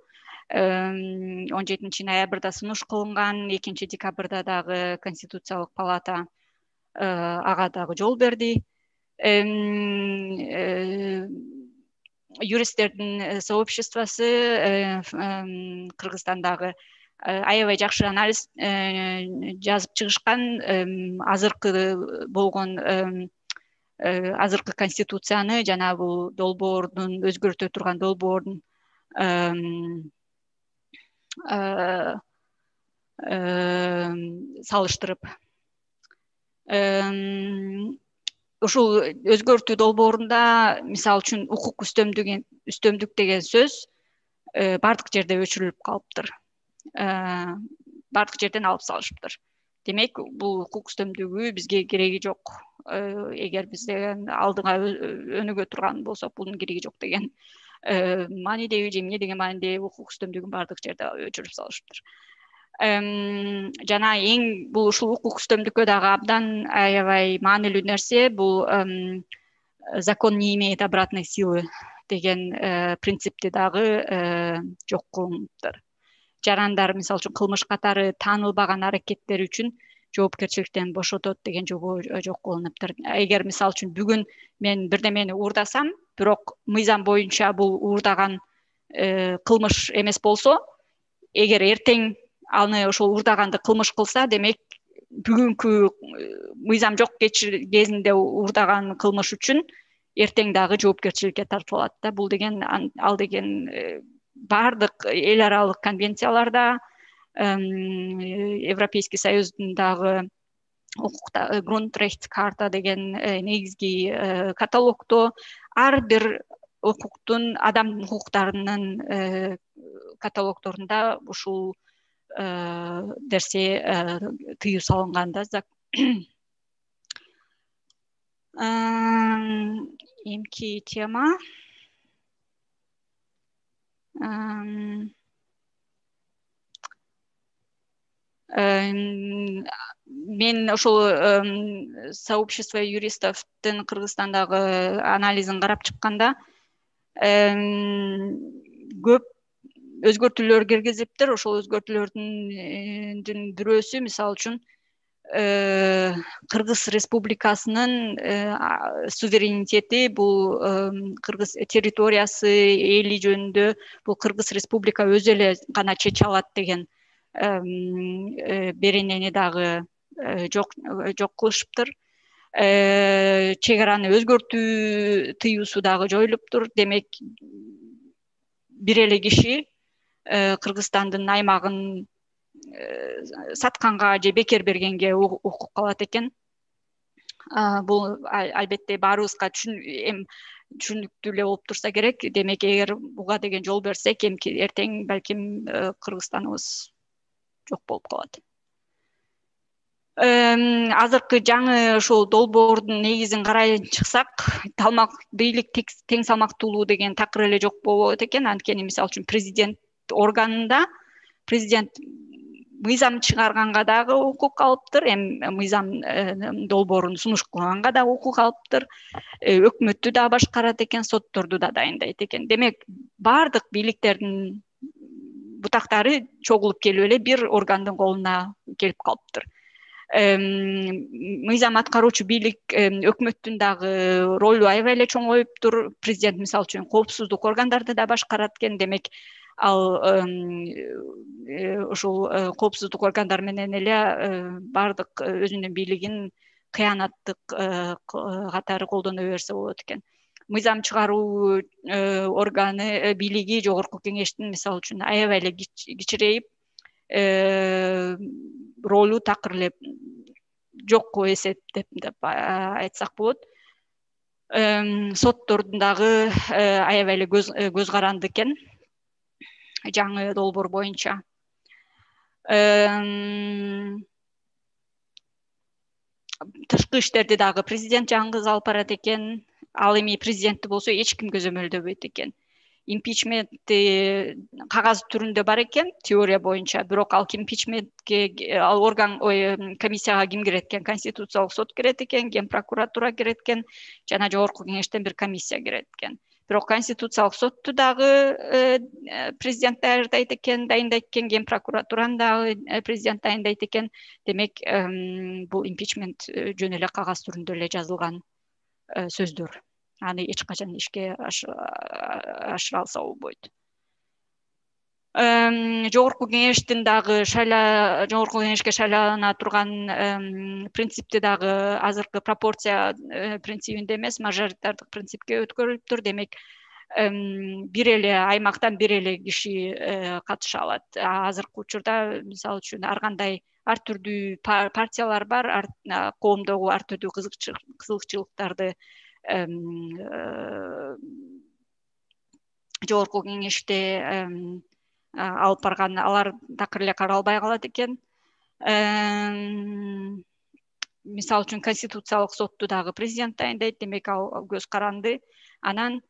он жетинчи ноябрда сунуш кылынган экинчи декабрда дагы конституциялык палата э, ага дагы жол берди. Э, юристтердин сообществосу кыргызстандагы э, аябай жакшы анализ жазып чыгышкан азыркы болгон Э, азыркы конституцияны жана бул долбоордун өзгөртө турган долбоордун э, салыштырып. Ушул өзгөртүү долбоорунда мисалы үчүн укук үстөмдүк деген сөз э, баардык жерде өчүрүлүп калыптыр. Баардык жерден алып салышыптыр демек бул укук үстөмдүгү бизге кереги жок. Э, эгер биз деген алдыга өнүгө турган болсок бунун кереги жок деген э, маанидеби же эмне деген мааниде укук үстөмдүгүн баардык жерде өчүрүп салышыптыр. Жана эң бул ушул укук үстөмдүккө дагы абдан аябай маанилүү нерсе бул закон не имеет обратной силы деген э, принципти дагы жок кылыныптыр жарандар мисалы үчүн кылмыш катары таанылбаган аракеттери үчүн жоопкерчиликтен бошотот деген жобо жок кылыныптыр эгер мисалы үчүн бүгүн мен бирдемени уурдасам бирок мыйзам боюнча бул уурдаган э, кылмыш эмес болсо эгер эртең аны ошол уурдаганды кылмыш кылса демек бүгүнкү мыйзам жок кезинде уурдаган кылмыш үчүн эртең дагы жоопкерчиликке тартылат да. Бул деген ал деген бардық ел аралық конвенцияларда европейский союздағы құқықта грунтрехт э, карта деген э, негізгі э, каталогто әрбір укуктун адам укуктарынын каталогторунда ушул нерсе тыюу салынган да эмки тема. Мен ошол сообщество юристовдун кыргызстандагы анализин карап чыкканда көп өзгөртүүлөр киргизиптир. Ошол өзгөртүүлөрдүн бирөөсү мисалы үчүн Э, кыргыз республикасынын э, суверенитети бул кыргыз территориясы эли жөнүндө бул кыргыз республика өзү эле гана чече алат деген э, беренени дагы жок жок кылышыптыр. Чек араны өзгөртүү тыюусу дагы жоюлуптур демек бир эле киши кыргызстандын аймагын Э, сатканга же бекер бергенге укук алат экен. Бул албетте баарыбызга эми түшүнүктүү эле болуп турса керек. Демек эгер буга деген жол берсек эртең балким э, кыргызстаныбыз жок болуп калат. Азыркы жаңы ушул долбоордун негизин карай чыксак талмак бийлик тең салмактуулуу деген такыр эле жок болот экен. Анткени мисалы үчүн президент органында президент мыйзам чыгарганга дагы укук алыптыр эми мыйзам э, долбоорун сунуш кылганга дагы укук алыптыр э, өкмөттү да башкарат экен сотторду да дайындайт экен. Демек баардык бийликтердин бутактары чогулуп келип эле бир органдын колуна келип калыптыр. Мыйзам аткаруучу бийлик өкмөттүн дагы ролу аябай эле чоңоюптур президент мисалы үчүн коопсуздук органдарды да башкарат экен. Демек ал э, ушул э, коопсуздук органдары менен эле э, баардык өзүнүн бийлигин кыянаттык катары колдоно берсе болот экен. Мыйзам чыгаруу органы бийлиги жогорку кеңештин мисалы үчүн аябай эле кичирейип ролу такыр эле жокко эсептеп айтсак болот. Соттордун дагы аябай эле көз каранды экен жаңы долбоор боюнча. Тышкы иштерди дагы президент жаңы алып барат экен. Ал эми президентти болсо эч ким көзөмөлдөбөйт экен. Импичментти кагаз түрүндө бар экен теория боюнча. Бирок ал импичментке ал орган ой комиссияга ким кирет экен? Конституциялык сот кирет экен ген прокуратура кирет экен жана жогорку кеңештен бир комиссия кирет экен бирок конституциялык сотту дагы э, президент даярдайт экен дайындайт экен ген прокуратураны дагы э, президент дайындайт экен. Демек бул импичмент э, жөн эле кагаз түрүндө эле жазылган сөздөр. Аны эч качан ишке ашыра алса болбойт жогорку кеңештин дагы шайлаа жогорку кеңешке шайлана турган принципти дагы азыркы пропорция э, принцибинде эмес мажоритардык принципке өткөрүлүптүр. Демек бир эле аймактан бир эле киши э, катыша алат. Азыркы учурда мисалы үчүн ар кандай ар түрдүү партиялар бар коомдогу ар түрдүү кызыкчылыктарды э, жогорку кеңеште алып барган алар такыр эле каралбай калат экен. Мисалы үчүн конституциялык сотту дагы президент дайындайт демек ал көз каранды. Анан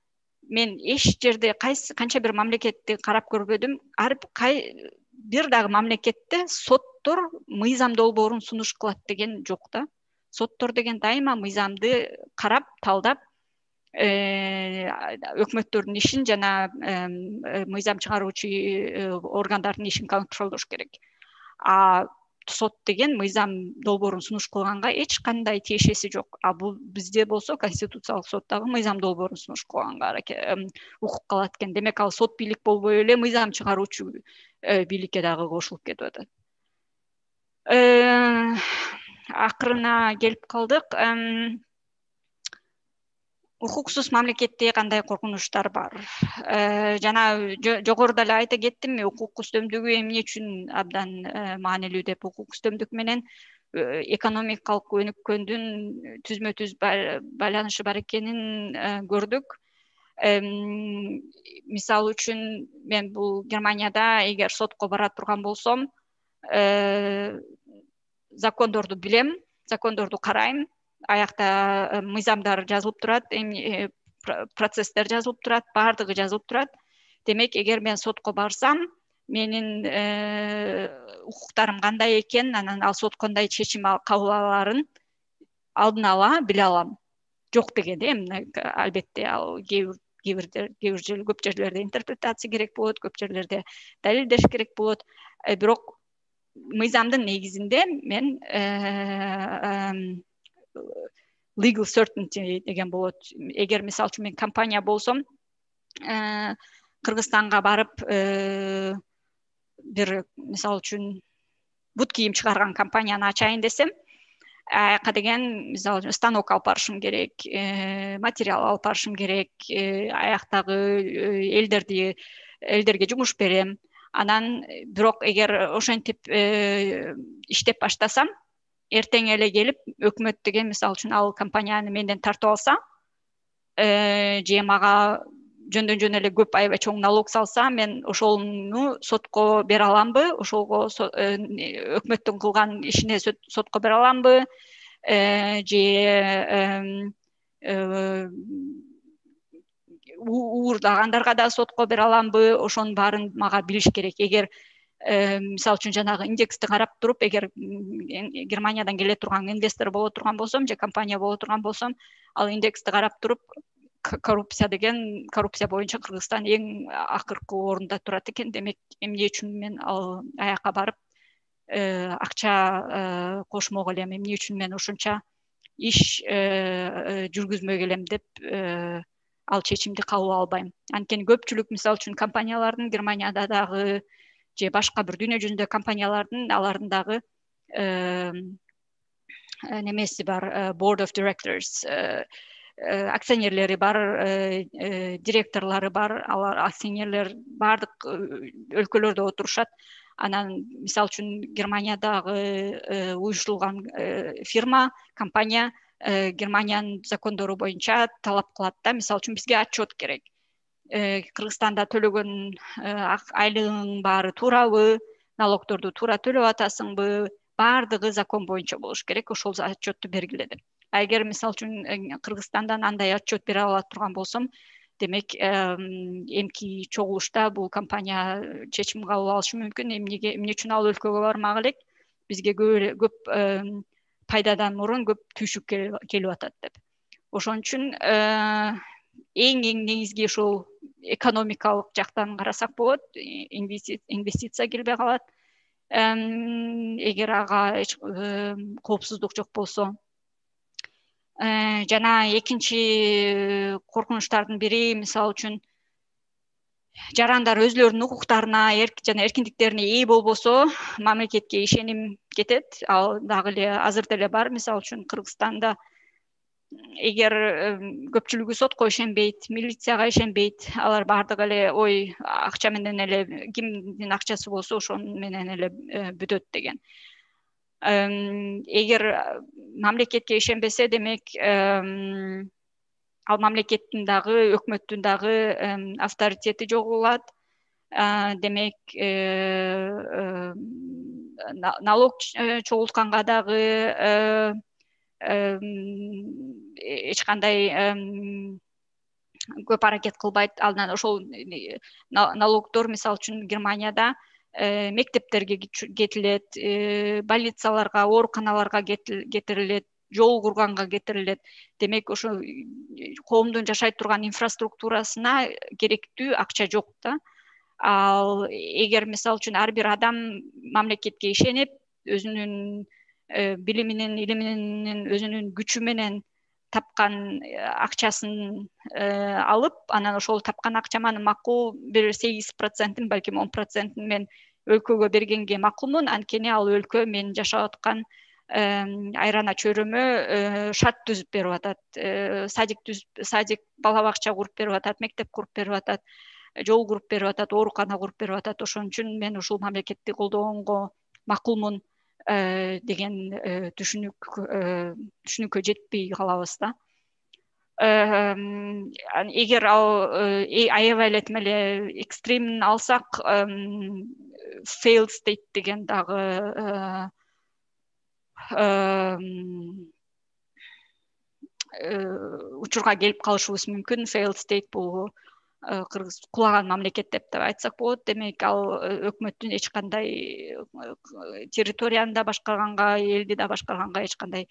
мен эч жерде кайсы канча бир мамлекетти карап көрбөдүм ар бир дагы мамлекетте соттор мыйзам долбоорун сунуш кылат деген жок да. Соттор деген дайыма мыйзамды карап талдап өкмөттөрдүн ишин жана мыйзам чыгаруучу органдардын ишин контролдош керек. А сот деген мыйзам долбоорун сунуш кылганга эч кандай тиешеси жок. А бул бизде болсо конституциялык сот дагы мыйзам долбоорун сунуш кылганга укукка алат экен. Демек ал сот бийлик болбой эле мыйзам чыгаруучу э, бийликке дагы кошулуп кетип атат. Э, акырына келип калдык укуксуз мамлекетте кандай коркунучтар бар? Э, жана жогоруда эле айта кеттим укук үстөмдүгү эмне үчүн абдан э, маанилүү деп укук үстөмдүк менен? Э, экономикалык өнүккөндүн түзмө түз байланышы бар экенин көрдүк. Мисалы үчүн мен бул германияда эгер сотко бара турган болсом закондорду билем закондорду карайм аякта э, мыйзамдар жазылып турат эмне процесстер жазылып турат баардыгы жазылып турат. Демек эгер мен сотко барсам менин э, укуктарым кандай экенин анан ал сот кандай чечим кабыл алаарын алдын ала биле алам. Жок дегенде эми албетте ал кээ бир көп жерлерде интерпретация керек болот көп жерлерде далилдеш керек э, бирок мыйзамдын негизинде мен legal certainty деген болот. Эгер мисалы үчүн мен компания болсом э, кыргызстанга барып э, бир мисалы үчүн бут кийим чыгарган компанияны ачайын десем аяка деген мисалы үчүн станок алып барышым керек э, материал алып барышым керек аяктагы элдерди элдерге жумуш берем. Анан бирок эгер ошентип иштеп баштасам эртең эле келип өкмөт деген мисалы үчүн ал компанияны менден тартып алса э, же мага жөндөн жөн эле көп аябай чоң налог салса мен ошону сотко бере аламбы ошого э, өкмөттүн кылган ишине сотко бере аламбы э, же уурдагандарга да сотко бере аламбы ошонун баарын мага билиш керек. Эгер мисалы үчүн жанагы индексти карап туруп эгер германиядан келе турган инвестор боло турган болсом же компания боло турган болсом ал индексти карап туруп коррупция деген коррупция боюнча кыргызстан эң акыркы орунда турат экен демек эмне үчүн мен ал аяка барып э, акча э, кошмок элем эмне үчүн мен ушунча иш жүргүзмөк элем деп ал чечимди кабыл албайм. Анткени көпчүлүк мисалы үчүн компаниялардын германияда дагы же башка бир дүйнө жүзүндөгү компаниялардын алардын дагы э, немеси бар э, board of directors э, акционерлери бар директорлору бар алар акционерлер баардык өлкөлөрдө отурушат анан мисалы үчүн германиядагы уюштурулган фирма компания германиянын закондору боюнча талап кылат да. Мисалы үчүн бизге отчет керек. Э, кыргызстанда төлөгөн э, айлыгыңдын баары туурабы налогторду туура төлөп атасыңбы? Баардыгы закон боюнча болуш керек ошол отчетту бергиле деп а эгер мисалы үчүн э, кыргызстандан андай отчет бере ала турган болсом демек эмки чогулушта бул компания чечим кабыл алышы мүмкүн. Эмнеге эмне үчүн ал өлкөгө бармак элек? Бизге көп пайдадан мурун көп түйшүк келип атат деп. Ошон үчүн эң эң негизги ушул экономикалык жактан карасак болот инвестиция келбей калат. Эгер ага эч коопсуздук жок болсо. Э, жана экинчи коркунучтардын бири мисалы үчүн жарандар өзүлөрүнүн укуктарына жана эркиндиктерине ээ болбосо мамлекетке ишеним кетет. Ал дагы эле азыр деле бар. Мисалы үчүн кыргызстанда эгер көпчүлүгү сотко ишенбейт милицияга ишенбейт алар баардыгы эле ой акча менен эле кимдин акчасы болсо ошону менен эле э, бүтөт деген. Эгер мамлекетке ишенбесе демек ал мамлекеттин дагы өкмөттүн дагы авторитети жоголат демек э, налог э, чогултканга дагы эч кандай көп аракет кылбайт. Анан ошол налогдор мисалы үчүн германияда мектептерге кетилет больницаларга ооруканаларга кетирилет жол курганга кетирилет. Демек ошо коомдун жашай турган инфраструктурасына керектүү акча жок да. Ал эгер мисалы үчүн ар бир адам мамлекетке ишенип өзүнүн э, билиминин илиминин өзүнүн күчү менен тапкан э, акчасын э, алып анан ошол тапкан акчаман макул бир сегиз процентин балким он процентин мен өлкөгө бергенге макулмун. Анткени ал өлкө менин жашап аткан айран ана чөйрөмө э, шарт түзүп берип атат. Э, садик түзүп садик бала бакча куруп берип атат мектеп куруп берип атат жол куруп берип атат оорукана куруп берип атат. Ошон үчүн мен ушул мамлекетти колдогонго макулмун. э, деген түшүнүк түшүнүккө жетпей калабыз да. Эгер ал аябай эле тим эле экстримин алсак фейл стейт деген дагы Э, учурга келип калышыбыз мүмкүн. Фейл стейт бул э, кыргыз кулаган мамлекет деп да айтсак болот. Демек ал э, өкмөттүн эч кандай территорияны да башкарганга элди да башкарганга эч кандай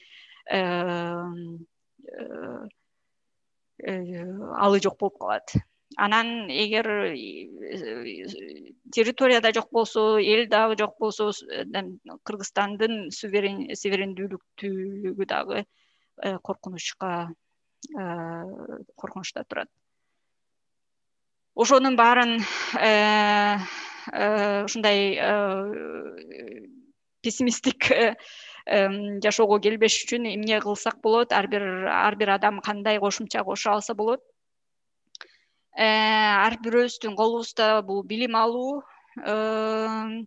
алы жок болуп калат. Анан эгер территорияда жок болсо эл дагы жок болсо кыргызстандын суверендүүлүктүүлүгү дагы э, коркунучка э, коркунучта турат ошонун баарын э, ушундай пессимисттик жашоого келбеш үчүн эмне кылсак болот ар бир ар бир адам кандай кошумча кошо алса болот. Э, ар бирөөбүздүн колубузда бул билим алуу э,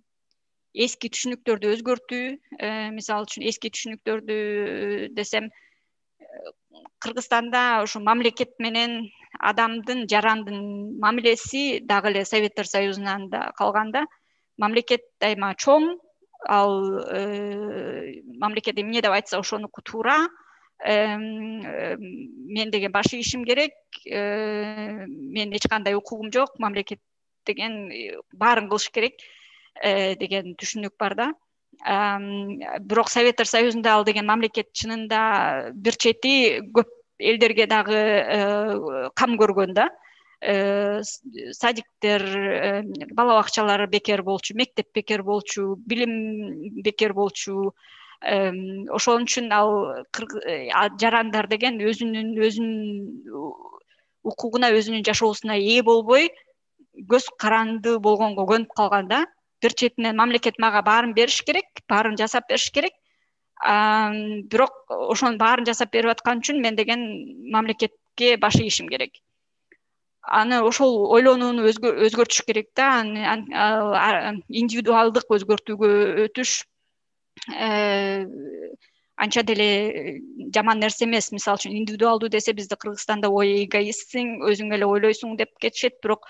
эски түшүнүктөрдү өзгөртүү э, мисалы үчүн эски түшүнүктөрдү десем кыргызстанда ушу мамлекет менен адамдын жарандын мамилеси дагы эле советтер союзунан да калган да. Мамлекет дайыма чоң ал мамлекет эмне деп айтса ошонуку туура мен деген баш ийишим керек. Э, менин эч кандай укугум жок мамлекет деген э, баарын кылыш керек э, деген түшүнүк бар да. Бирок советтер союзунда ал деген мамлекет чынында бир чети көп элдерге дагы кам көргөн да. Садиктер бала бакчалар бекер болчу мектеп бекер болчу билим бекер болчу. Ошон үчүн ал э, жарандар деген өзүнүн өзүнүн укугуна өзүнүн жашоосуна ээ болбой көз каранды болгонго көнүп калган да. Бир четинен мамлекет мага баарын бериш керек баарын жасап бериш керек бирок ошонун баарын жасап берип аткан үчүн мен деген мамлекетке баш ийишим керек. Аны ошол ойлонууну өзгөртүш керек да. Индивидуалдык өзгөртүүгө өтүш Э, анча деле жаман нерсе эмес. Мисалы үчүн индивидуалдуу десе бизде кыргызстанда ой эгоистсиң өзүң эле ойлойсуң деп кетишет. Бирок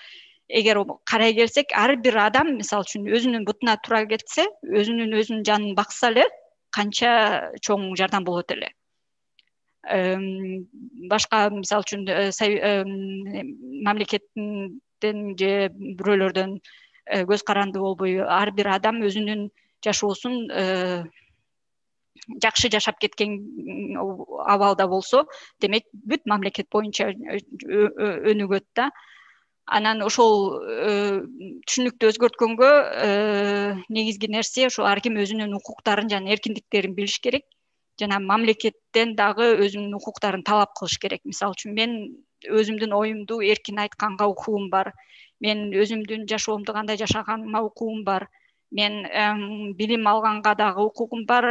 эгер карай келсек ар бир адам мисалы үчүн өзүнүн бутуна туура кетсе өзүнүн өзүнүн жанын бакса эле канча чоң жардам болот эле. Башка мисалы үчүн э, мамлекеттен же бирөөлөрдөн көз каранды болбой ар бир адам өзүнүн жашоосун э, жакшы жашап кеткен абалда болсо демек бүт мамлекет боюнча өнүгөт да анан ошол э, түшүнүктү өзгөрткөнгө э, негизги нерсе ошо ар ким өзүнүн укуктарын жана эркиндиктерин билиш керек. Жана мамлекеттен дагы өзүнүн укуктарын талап кылыш керек. Мисалы үчүн мен өзүмдүн оюмду эркин айтканга укугум бар. Мен өзүмдүн жашоомду кандай жашаганыма укугум бар. Мен билим алганга дагы укугум бар.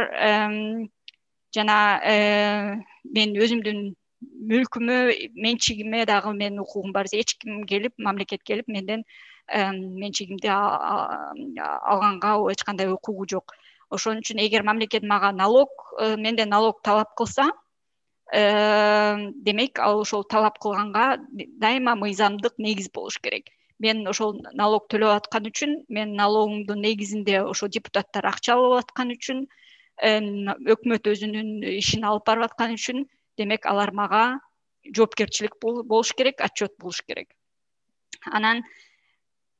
Жана э, мен өзүмдүн мүлкүмө менчигиме дагы менин укугум бар. Эч ким келип мамлекет келип менден менчигимди алганга эч кандай укугу жок. Ошон үчүн эгер мамлекет мага налог э, менден налог талап кылса демек ал ошол талап кылганга дайыма мыйзамдык негиз болуш керек. Мен ошол налог төлөп аткан үчүн менин налогумдун негизинде ошо депутаттар акча алып аткан үчүн өкмөт өзүнүн ишин алып барып аткан үчүн демек алар мага жоопкерчилик болуш керек отчет болуш керек. Анан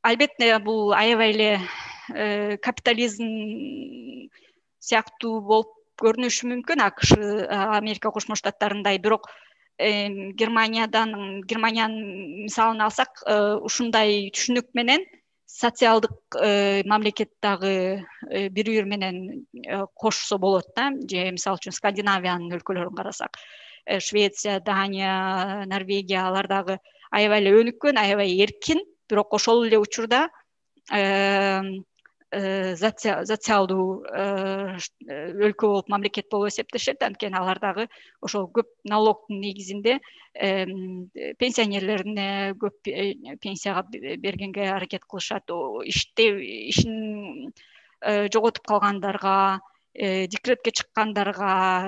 албетте бул аябай эле капитализм сыяктуу болуп көрүнүшү мүмкүн. Акш америка кошмо штаттарындай бирок германиядан германиянын мисалын алсак ушундай түшүнүк менен социалдык мамлекет дагы бири бири менен кошсо болот да. Же мисалы үчүн скандинавиянын өлкөлөрүн карасак швеция дания норвегия алар дагы аябай эле өнүккөн аябай эркин бирок ошол эле учурда социалдуу өлкө болуп мамлекет болуп эсептешет. Анткени алар дагы ошол көп налогдун негизинде пенсионерлерине көп пенсияга бергенге аракет кылышат. Иштеп ишин жоготуп калгандарга декретке чыккандарга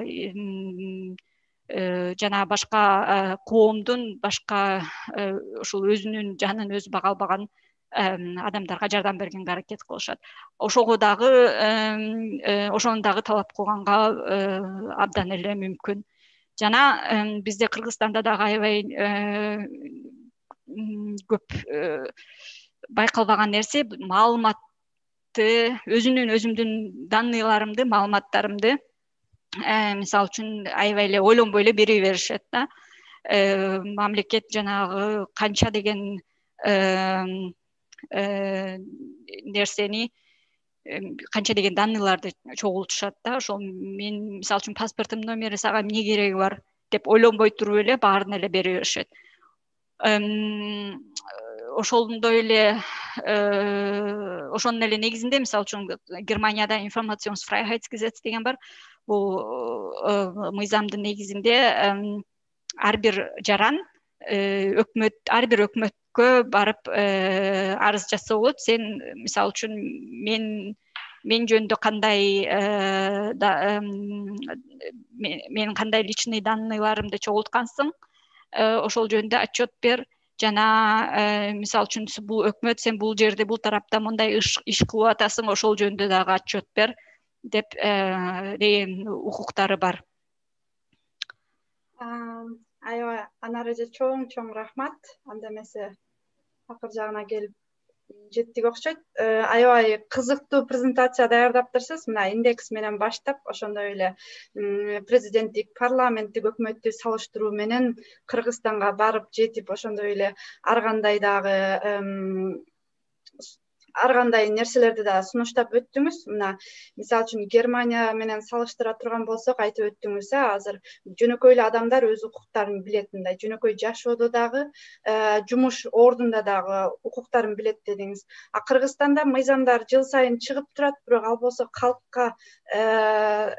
Э, жана башка э, коомдун башка э, ушул өзүнүн жанын өзү бага албаган адамдарга жардам бергенге аракет кылышат. Ошого дагы ошону дагы талап кылганга абдан эле мүмкүн. Жана бизде кыргызстанда дагы аябай көп байкалбаган нерсе маалыматты өзүнүн өзүмдүн данныйларымды маалыматтарымды Э, мисалы үчүн аябай эле ойлонбой эле бере беришет да. Э, мамлекет жанагы канча деген э, нерсени канча деген данныйларды чогултушат да. Ошол мен мисалы үчүн паспортумдун номери сага эмне кереги бар деп ойлонбой туруп эле баарын эле бере беришет. Ошондой эле ошонун эле негизинде мисалы үчүн германияда информациonsfreiheitsgesetz деген бар. Бул э, мыйзамдын негизинде ар бир жаран э, өкмөт ар бир барып э, арыз жазса болот сен мисалы үчүн мен мен жөнүндө кандай менин кандай личный данныйларымды чогулткансың? Ошол жөнүндө отчет бер. Жана мисалы үчүн бул өкмөт сен бул жерде бул тарапта мындай иш кылып атасың ошол жөнүндө дагы отчет бер деп э, деген укуктары бар. Аябай анар эже чоң чоң рахмат. Анда эмесе акыр жагына келип жеттик окшойт. Э, аябай кызыктуу презентация даярдаптырсыз мына индекс менен баштап ошондой эле президенттик парламенттик өкмөттү салыштыруу менен кыргызстанга барып жетип ошондой эле ар кандай дагы ар кандай нерселерди да сунуштап өттүңүз. Мына мисалы үчүн германия менен салыштыра турган болсок айтып өттүңүз э азыр жөнөкөй эле адамдар өз укуктарын билет мындай жөнөкөй жашоодо дагы э, жумуш ордунда дагы укуктарын билет дедиңиз. А кыргызстанда мыйзамдар жыл сайын чыгып турат бирок ал болсо калкка э,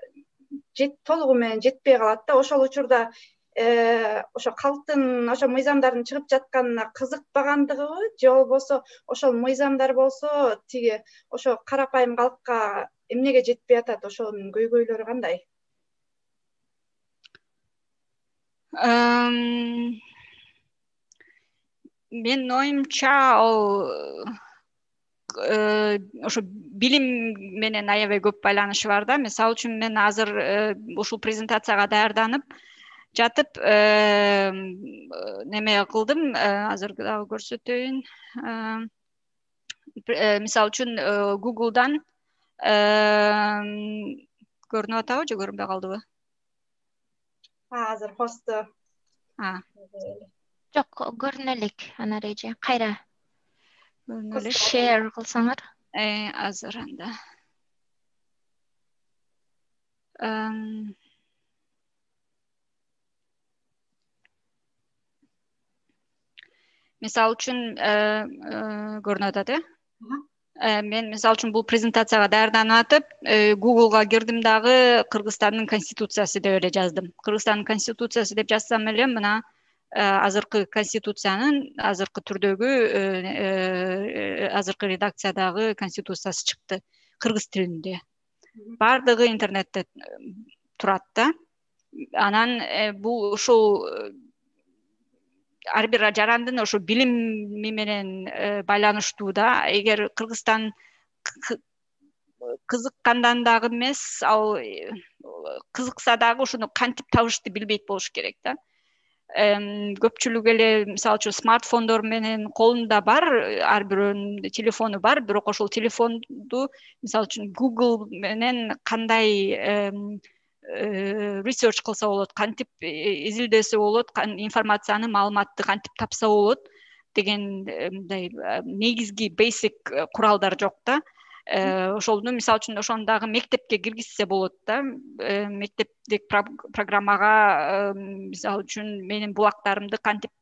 толугу менен жетпей калат да ошол учурда ошо калктын ошо мыйзамдардын чыгып жатканына кызыкпагандыгыбы же болбосо ошол мыйзамдар болсо тиги ошо карапайым калкка эмнеге жетпей атат ошонун көйгөйлөрү кандай? Менин оюмча ал э, ошо билим менен аябай көп байланышы бар да. Мисалы үчүн мен азыр э, ушул презентацияга даярданып жатып неме кылдым э, азыр дагы көрсөтөйүн э, мисалы үчүн э, гуглдан көрүнүп атабы же көрүнбөй калдыбы азыр хосту жок көрүнө элек анар эже кайра көрүнө элек шер кылсаңар азыр анда мисалы үчүн э, э, көрүнүп атат э? э мен мисалы үчүн бул презентацияга даярданып атып гуглга кирдим дагы кыргызстандын конституциясы деп эле жаздым. Кыргызстандын конституциясы деп жазсам эле мына азыркы конституциянын азыркы түрдөгү азыркы редакциядагы конституциясы чыкты кыргыз тилинде. Баардыгы интернетте турат да. Анан бул ушул ар бир жарандын ошо билими менен э, байланыштуу да. Эгер кыргызстан кызыккандан дагы эмес ал э, кызыкса дагы ошону кантип табышты билбейт болуш керек да. Көпчүлүк эле мисалы үчүн смартфондор менен колунда бар ар бирөөнүн телефону бар бирок ошол телефонду мисалы үчүн гугл менен кандай ресерч кылса болот кантип изилдесе болот информацияны маалыматты кантип тапса болот деген мындай негизги basic куралдар жок да. Э, ошону мисалы үчүн ошону дагы мектепке киргизсе болот да э, мектептик программага э, мисалы үчүн менин булактарымды кантип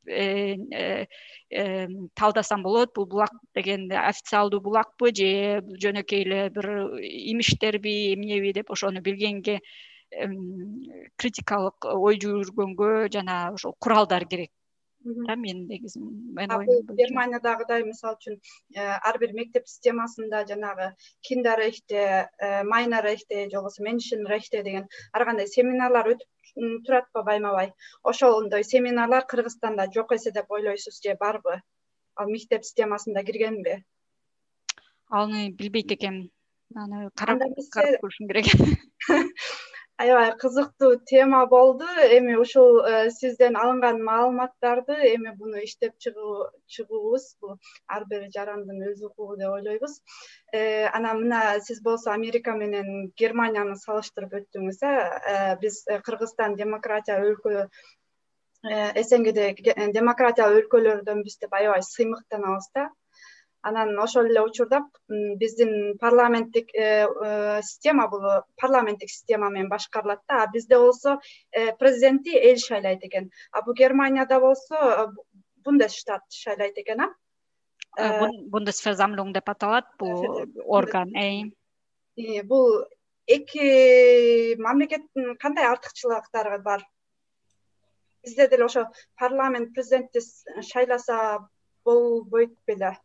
талдасам болот? Бул булак деген официалдуу булакпы же жөнөкөй эле бир имиштерби эмнеби деп ошону билгенге критикалык ой жүргөнгө жана ошол куралдар керек да менин негизи менин оюм бул германиядагыдай мисалы үчүн э, ар бир мектеп системасында жанагы киндеррехте э, майнеррехте же болбосо меншинрехте деген ар кандай семинарлар өтүп турат го байма бай ошондой семинарлар кыргызстанда жок эсе деп ойлойсуз же барбы ал мектеп системасына киргенби аны билбейт экенмин аны карап көрүшүм керек аябай кызыктуу тема болду. Эми ушул э, сизден алынган маалыматтарды эми буну иштеп чыгуубуз. Бул ар бир жарандын өз укугу деп ойлойбуз. Э, анан мына сиз болсо америка менен германияны салыштырып өттүңүз э, э биз кыргызстан демократия өлкө снгде демократиялык өлкөлөрдөнбүз деп аябай сыймыктанабыз да анан ошол эле учурда биздин парламенттик э, э, система бул парламенттик система менен башкарылат да. А бизде болсо э, президентти эл шайлайт экен. А бул германияда болсо бундесштат шайлайт экен а? Бундесферзамлунг деп аталат бул орган бул эки мамлекеттин кандай артыкчылыктары бар? Бизде деле ошо парламент президентти шайласа болбойт беле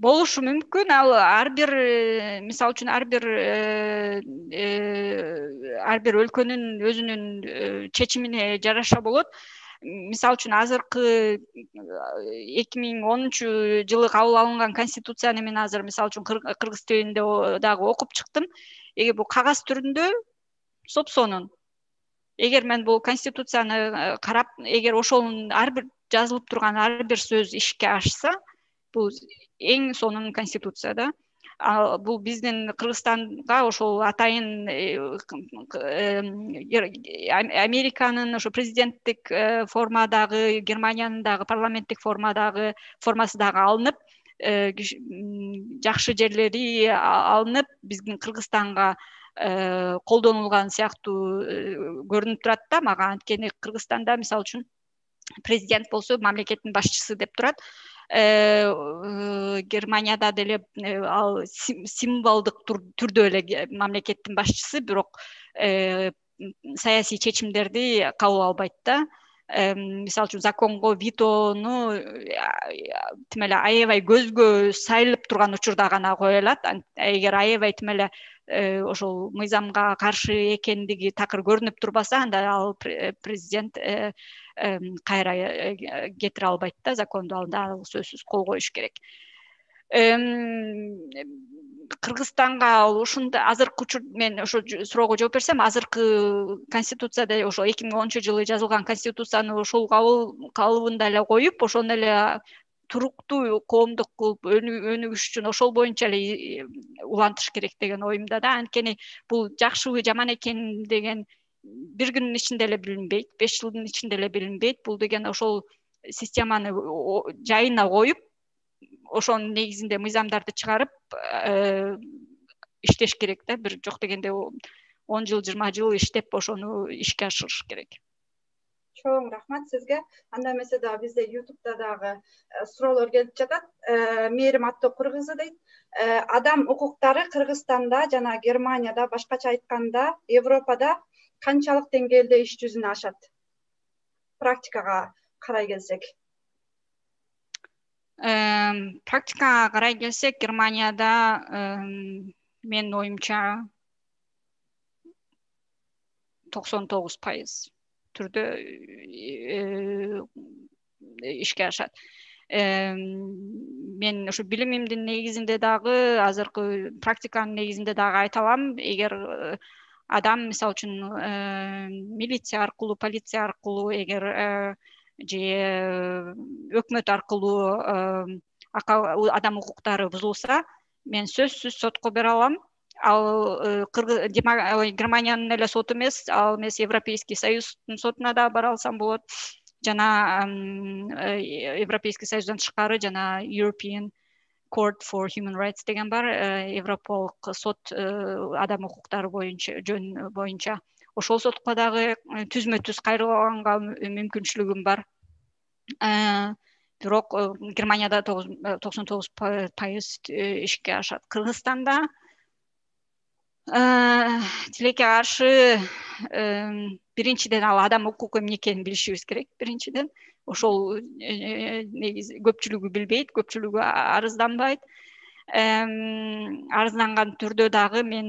болушу мүмкүн. Ал ар бир э, мисалы үчүн ар бир э, э, ар бир өлкөнүн өзүнүн чечимине жараша болот. Мисалы үчүн азыркы эки миң онунчу жылы кабыл алынган конституцияны мен азыр мисалы үчүн кыргыз тилинде дагы окуп чыктым. Эгер бул кагаз түрүндө сопсонун эгер мен бул конституцияны карап эгер ошонун ар бир жазылып турган ар бир сөз ишке ашса бул эң сонун конституция да. Ал бул биздин кыргызстанга ошол атайын э, американын ошо президенттик э, формадагы германиянын дагы парламенттик формадагы формасы дагы алынып э, жакшы жерлери алынып биздин кыргызстанга колдонулган сыяктуу көрүнүп турат да. Мага анткени кыргызстанда мисалы үчүн президент болсо мамлекеттин башчысы деп турат э, э, германияда деле э, ал символдук түрдө эле мамлекеттин башчысы бирок саясий чечимдерди кабыл албайт да. Мисалы үчүн законго витону тим эле аябай көзгө сайылып турган учурда гана кое алат эгер аябай тим эле ошол мыйзамга каршы экендиги такыр көрүнүп турбаса анда ал президент кайра э, кетире албайт да законду анда ал сөзсүз кол коюш керек. Кыргызстанга ал ушундай азыркы учур мен ошо суроого жооп берсем азыркы конституцияда ошо эки миң онунчу жылы жазылган конституцияны ошол калыбында эле коюп ошону эле туруктуу коомдук кылып өнүгүш үчүн ошол боюнча эле улантыш керек деген оюмда да. Анткени бул жакшыбы жаман экен деген бир күндүн ичинде эле билинбейт беш жылдын ичинде эле билинбейт. Бул деген ошол системаны жайына коюп ошонун негизинде мыйзамдарды чыгарып э, иштеш керек да. Бир жок дегенде он жыл жыйырма жыл иштеп ошону ишке ашырыш керек. Чоң рахмат сизге. Анда эмесе дагы бизде ютубта дагы э, суроолор келип жатат. Э, мээрим аттокур кызы дейт. Адам укуктары кыргызстанда жана германияда башкача айтканда европада канчалык деңгээлде иш жүзүнө ашат? Практикага карай келсек. Практикага карай келсек германияда менин оюмча токсон тогуз пайыз түрдө э, ишке ашат. Мен ушу билимимдин негизинде дагы азыркы практиканын негизинде дагы айта алам. Эгер адам мисалы үчүн милиция аркылуу полиция аркылуу эгер же өкмөт аркылуу адам укуктары бузулса мен сөзсүз сотко бере алам. Ал германиянын эле соту эмес ал эмес европейский союздун сотуна дагы бара алсам болот. Жана э, европейский союздан тышкары жана european court for human rights деген бар э, европалык сот э, адам укуктары боюнча ошол сотко дагы түзмө түз кайрылганга мүмкүнчүлүгүм бар. Бирок германияда токсон тогуз пайыз ишке ашат. Кыргызстанда тилекке каршы биринчиден ал адам укугу эмне экенин билишибиз керек биринчиден ошол э, негизи көпчүлүгү билбейт көпчүлүгү арызданбайт. Арызданган түрдө дагы мен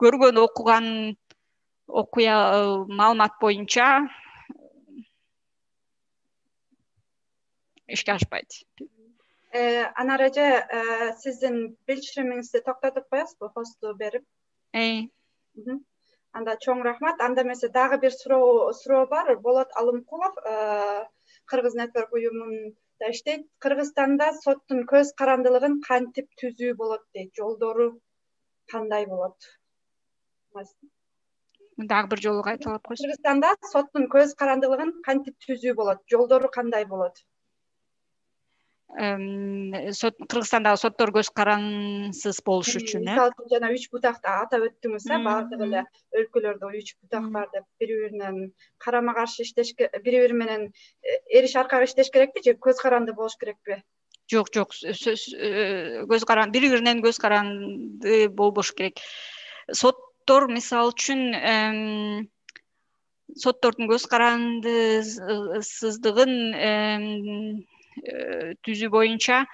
көргөн окуган окуя э, маалымат боюнча ишке ашпайт. Э, анар эже э, сиздин билишимиңизди токтотуп коесузбу хосту берип анда чоң рахмат. Анда эмесе дагы бир суроо суроо бар. Болот алымкулов э, кыргыз нетворк уюмунда иштейт. Кыргызстанда соттун көз карандылыгын кантип түзүү болот дейт? Жолдору кандай болот? Дагы бир жолу кайталап койсо кыргызстанда соттун көз карандылыгын кантип түзүү болот? Жолдору кандай болот кыргызстандагы соттор көз карансыз болуш үчүн э? мисалы үчүн жана үч бутакты атап өттүңүз э баардык эле өлкөлөрдө үч бутак бар деп бири биринен карама каршы иштеш бири бири менен э, эриш аркак иштеш керекпи же көз каранды болуш керекпи жок жок э, көз каранды бири биринен көз каранды болбош керек. Соттор мисалы үчүн соттордун көз карандысыздыгын түзүү боюнча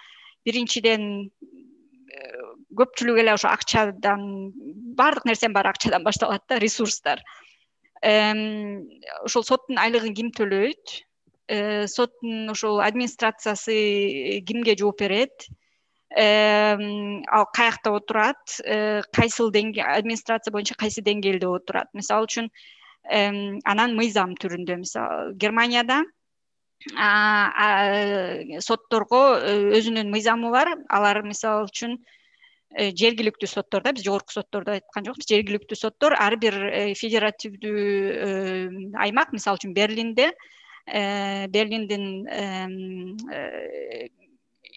биринчиден э, көпчүлүк эле ошо акчадан баардык нерсенин баары акчадан башталат да ресурстар. Ошол соттун айлыгын ким төлөйт? Э, соттун ошол администрациясы кимге жооп берет? Ал каякта отурат? Кайсыл администрация боюнча кайсы деңгээлде отурат? Мисалы үчүн анан мыйзам түрүндө. Мисалы германияда сотторго э, өзүнүн мыйзамы бар. Алар мисалы үчүн э, жергиликтүү соттор да биз жогорку сотторду айткан жокпуз. Жергиликтүү соттор ар бир э, федеративдүү аймак мисалы үчүн берлинде берлиндин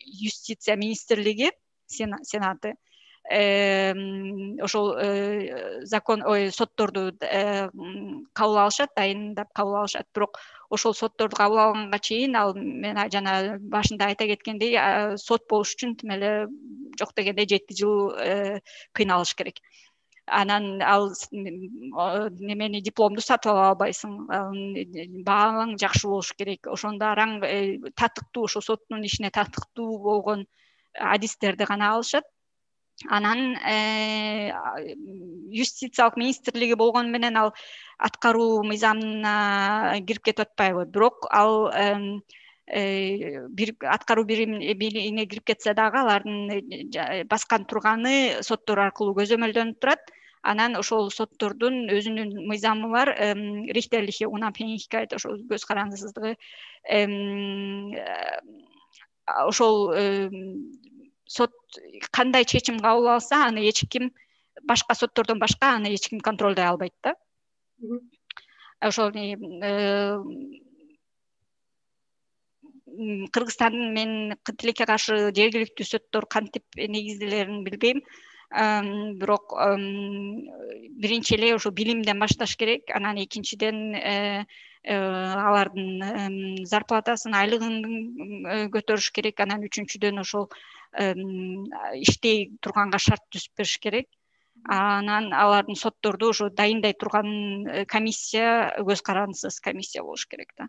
юстиция министрлиги сенаты ошол закон ой сотторду кабыл алышат дайындап кабыл алышат. Бирок ошол сотторду кабыл алганга чейин ал мен жана башында айта кеткендей сот болуш үчүн тим эле жок дегенде жети жыл э, кыйналыш керек. Анан ал немени дипломду сатып ала албайсың бааң жакшы болуш керек. Ошондо араң э, татыктуу ошол соттун ишине татыктуу болгон адистерди гана алышат анан э, юстициялык министрлиги болгону менен ал аткаруу мыйзамына кирип кетип атпайбы. Бирок ал э, бир аткаруу биримине кирип кетсе дагы алардын э, баскан турганы соттор аркылуу көзөмөлдөнүп турат. Анан ошол соттордун өзүнүн мыйзамы бар рихтерлихе унапенихкайт ошол көз карандысыздыгы ошол сот кандай чечим кабыл алса аны эч ким башка соттордон башка аны эч ким контролдой албайт да. Ошол э, кыргызстан мен тилекке каршы жергиликтүү соттор кантип негизделерин билбейм. Бирок биринчи эле ошо билимден башташ керек. Анан экинчиден э, э, алардын зарплатасын айлыгын көтөрүш керек. Анан үчүнчүдөн ошол иштей турганга шарт түзүп бериш керек. Анан алардын сотторду ошо дайындай турган э, комиссия көз карандысыз комиссия болуш керек да.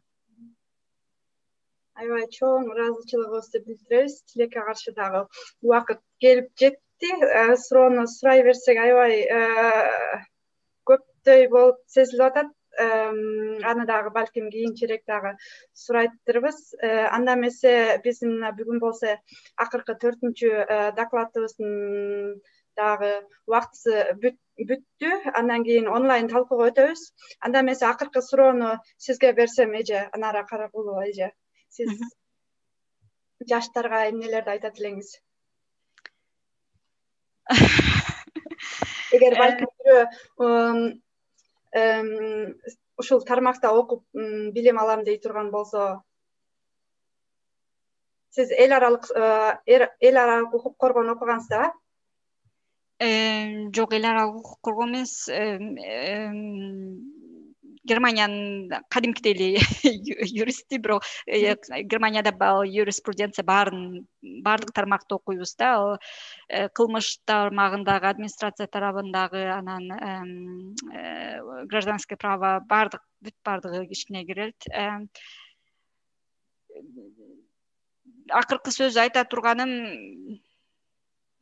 Аябай чоң ыраазычылыгыбызды билдиребиз. Тилекке каршы дагы убакыт келип жетти. Э, суроону сурай берсек аябай э, көптөй болуп сезилип атат аны дагы балким кийинчерээк дагы сурайттырбыз. Э, анда эмесе биздин мына бүгүн болсо акыркы төртүнчү э, докладыбыздын дагы убактысы бүттү андан кийин онлайн талкууга өтөбүз. Анда эмесе акыркы суроону сизге берсем эже анара карагулова эже? Сиз жаштарга эмнелерди айтат элеңиз эгер балким бирөө ушул тармакта окуп билим алам дей турган болсо сиз эл аралык эл аралык укук коргоону окугансызбы жок эл аралык укук коргоо эмес германиянын кадимкидей эле юристи бирок э, германияда баягы юриспруденция баарын баардык тармакты окуйбуз да. Э, кылмыш тармагындагы администрация тарабындагы анан э, гражданское право баардык бүт баардыгы кичине кирет. Акыркы сөз айта турганым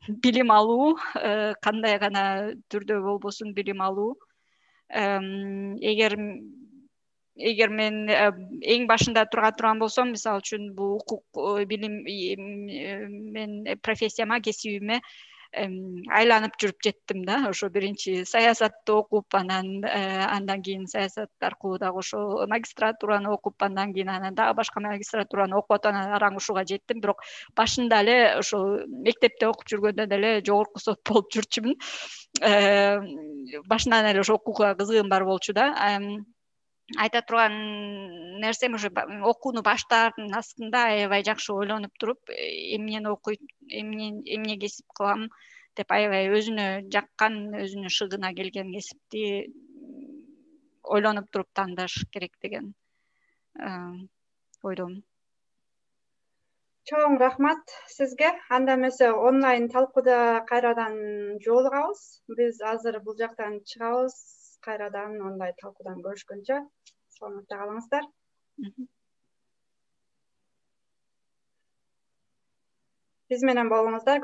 билим алуу кандай гана түрдө болбосун билим алуу эгер эгер мен эң башында турган турган болсом мисалы үчүн бул укук билим мен профессияма кесибиме айланып жүрүп жеттим да. Ошо биринчи саясатты окуп анан э, андан кийин саясат аркылуу дагы ошо магистратураны окуп андан кийин анан дагы башка магистратураны окуп атып анан араң ушуга жеттим. Бирок башында эле ошол мектепте окуп жүргөндө деле жогорку сот болуп жүрчүмүн. Башынан эле ошо окууга кызыгым бар болчу да айта турган нерсем уже окууну баштаардын астында аябай жакшы ойлонуп туруп эмнени окуйт эмне кесип кылам деп аябай өзүнө жаккан өзүнүн шыгына келген кесипти ойлонуп туруп тандаш керек деген ойдомун чоң рахмат сизге анда эмесе онлайн талкууда кайрадан жолугабыз биз азыр бул жактан чыгабыз кайрадан онлайн талкуудан көрүшкөнчө саламатта калыңыздар. Биз менен болуңуздар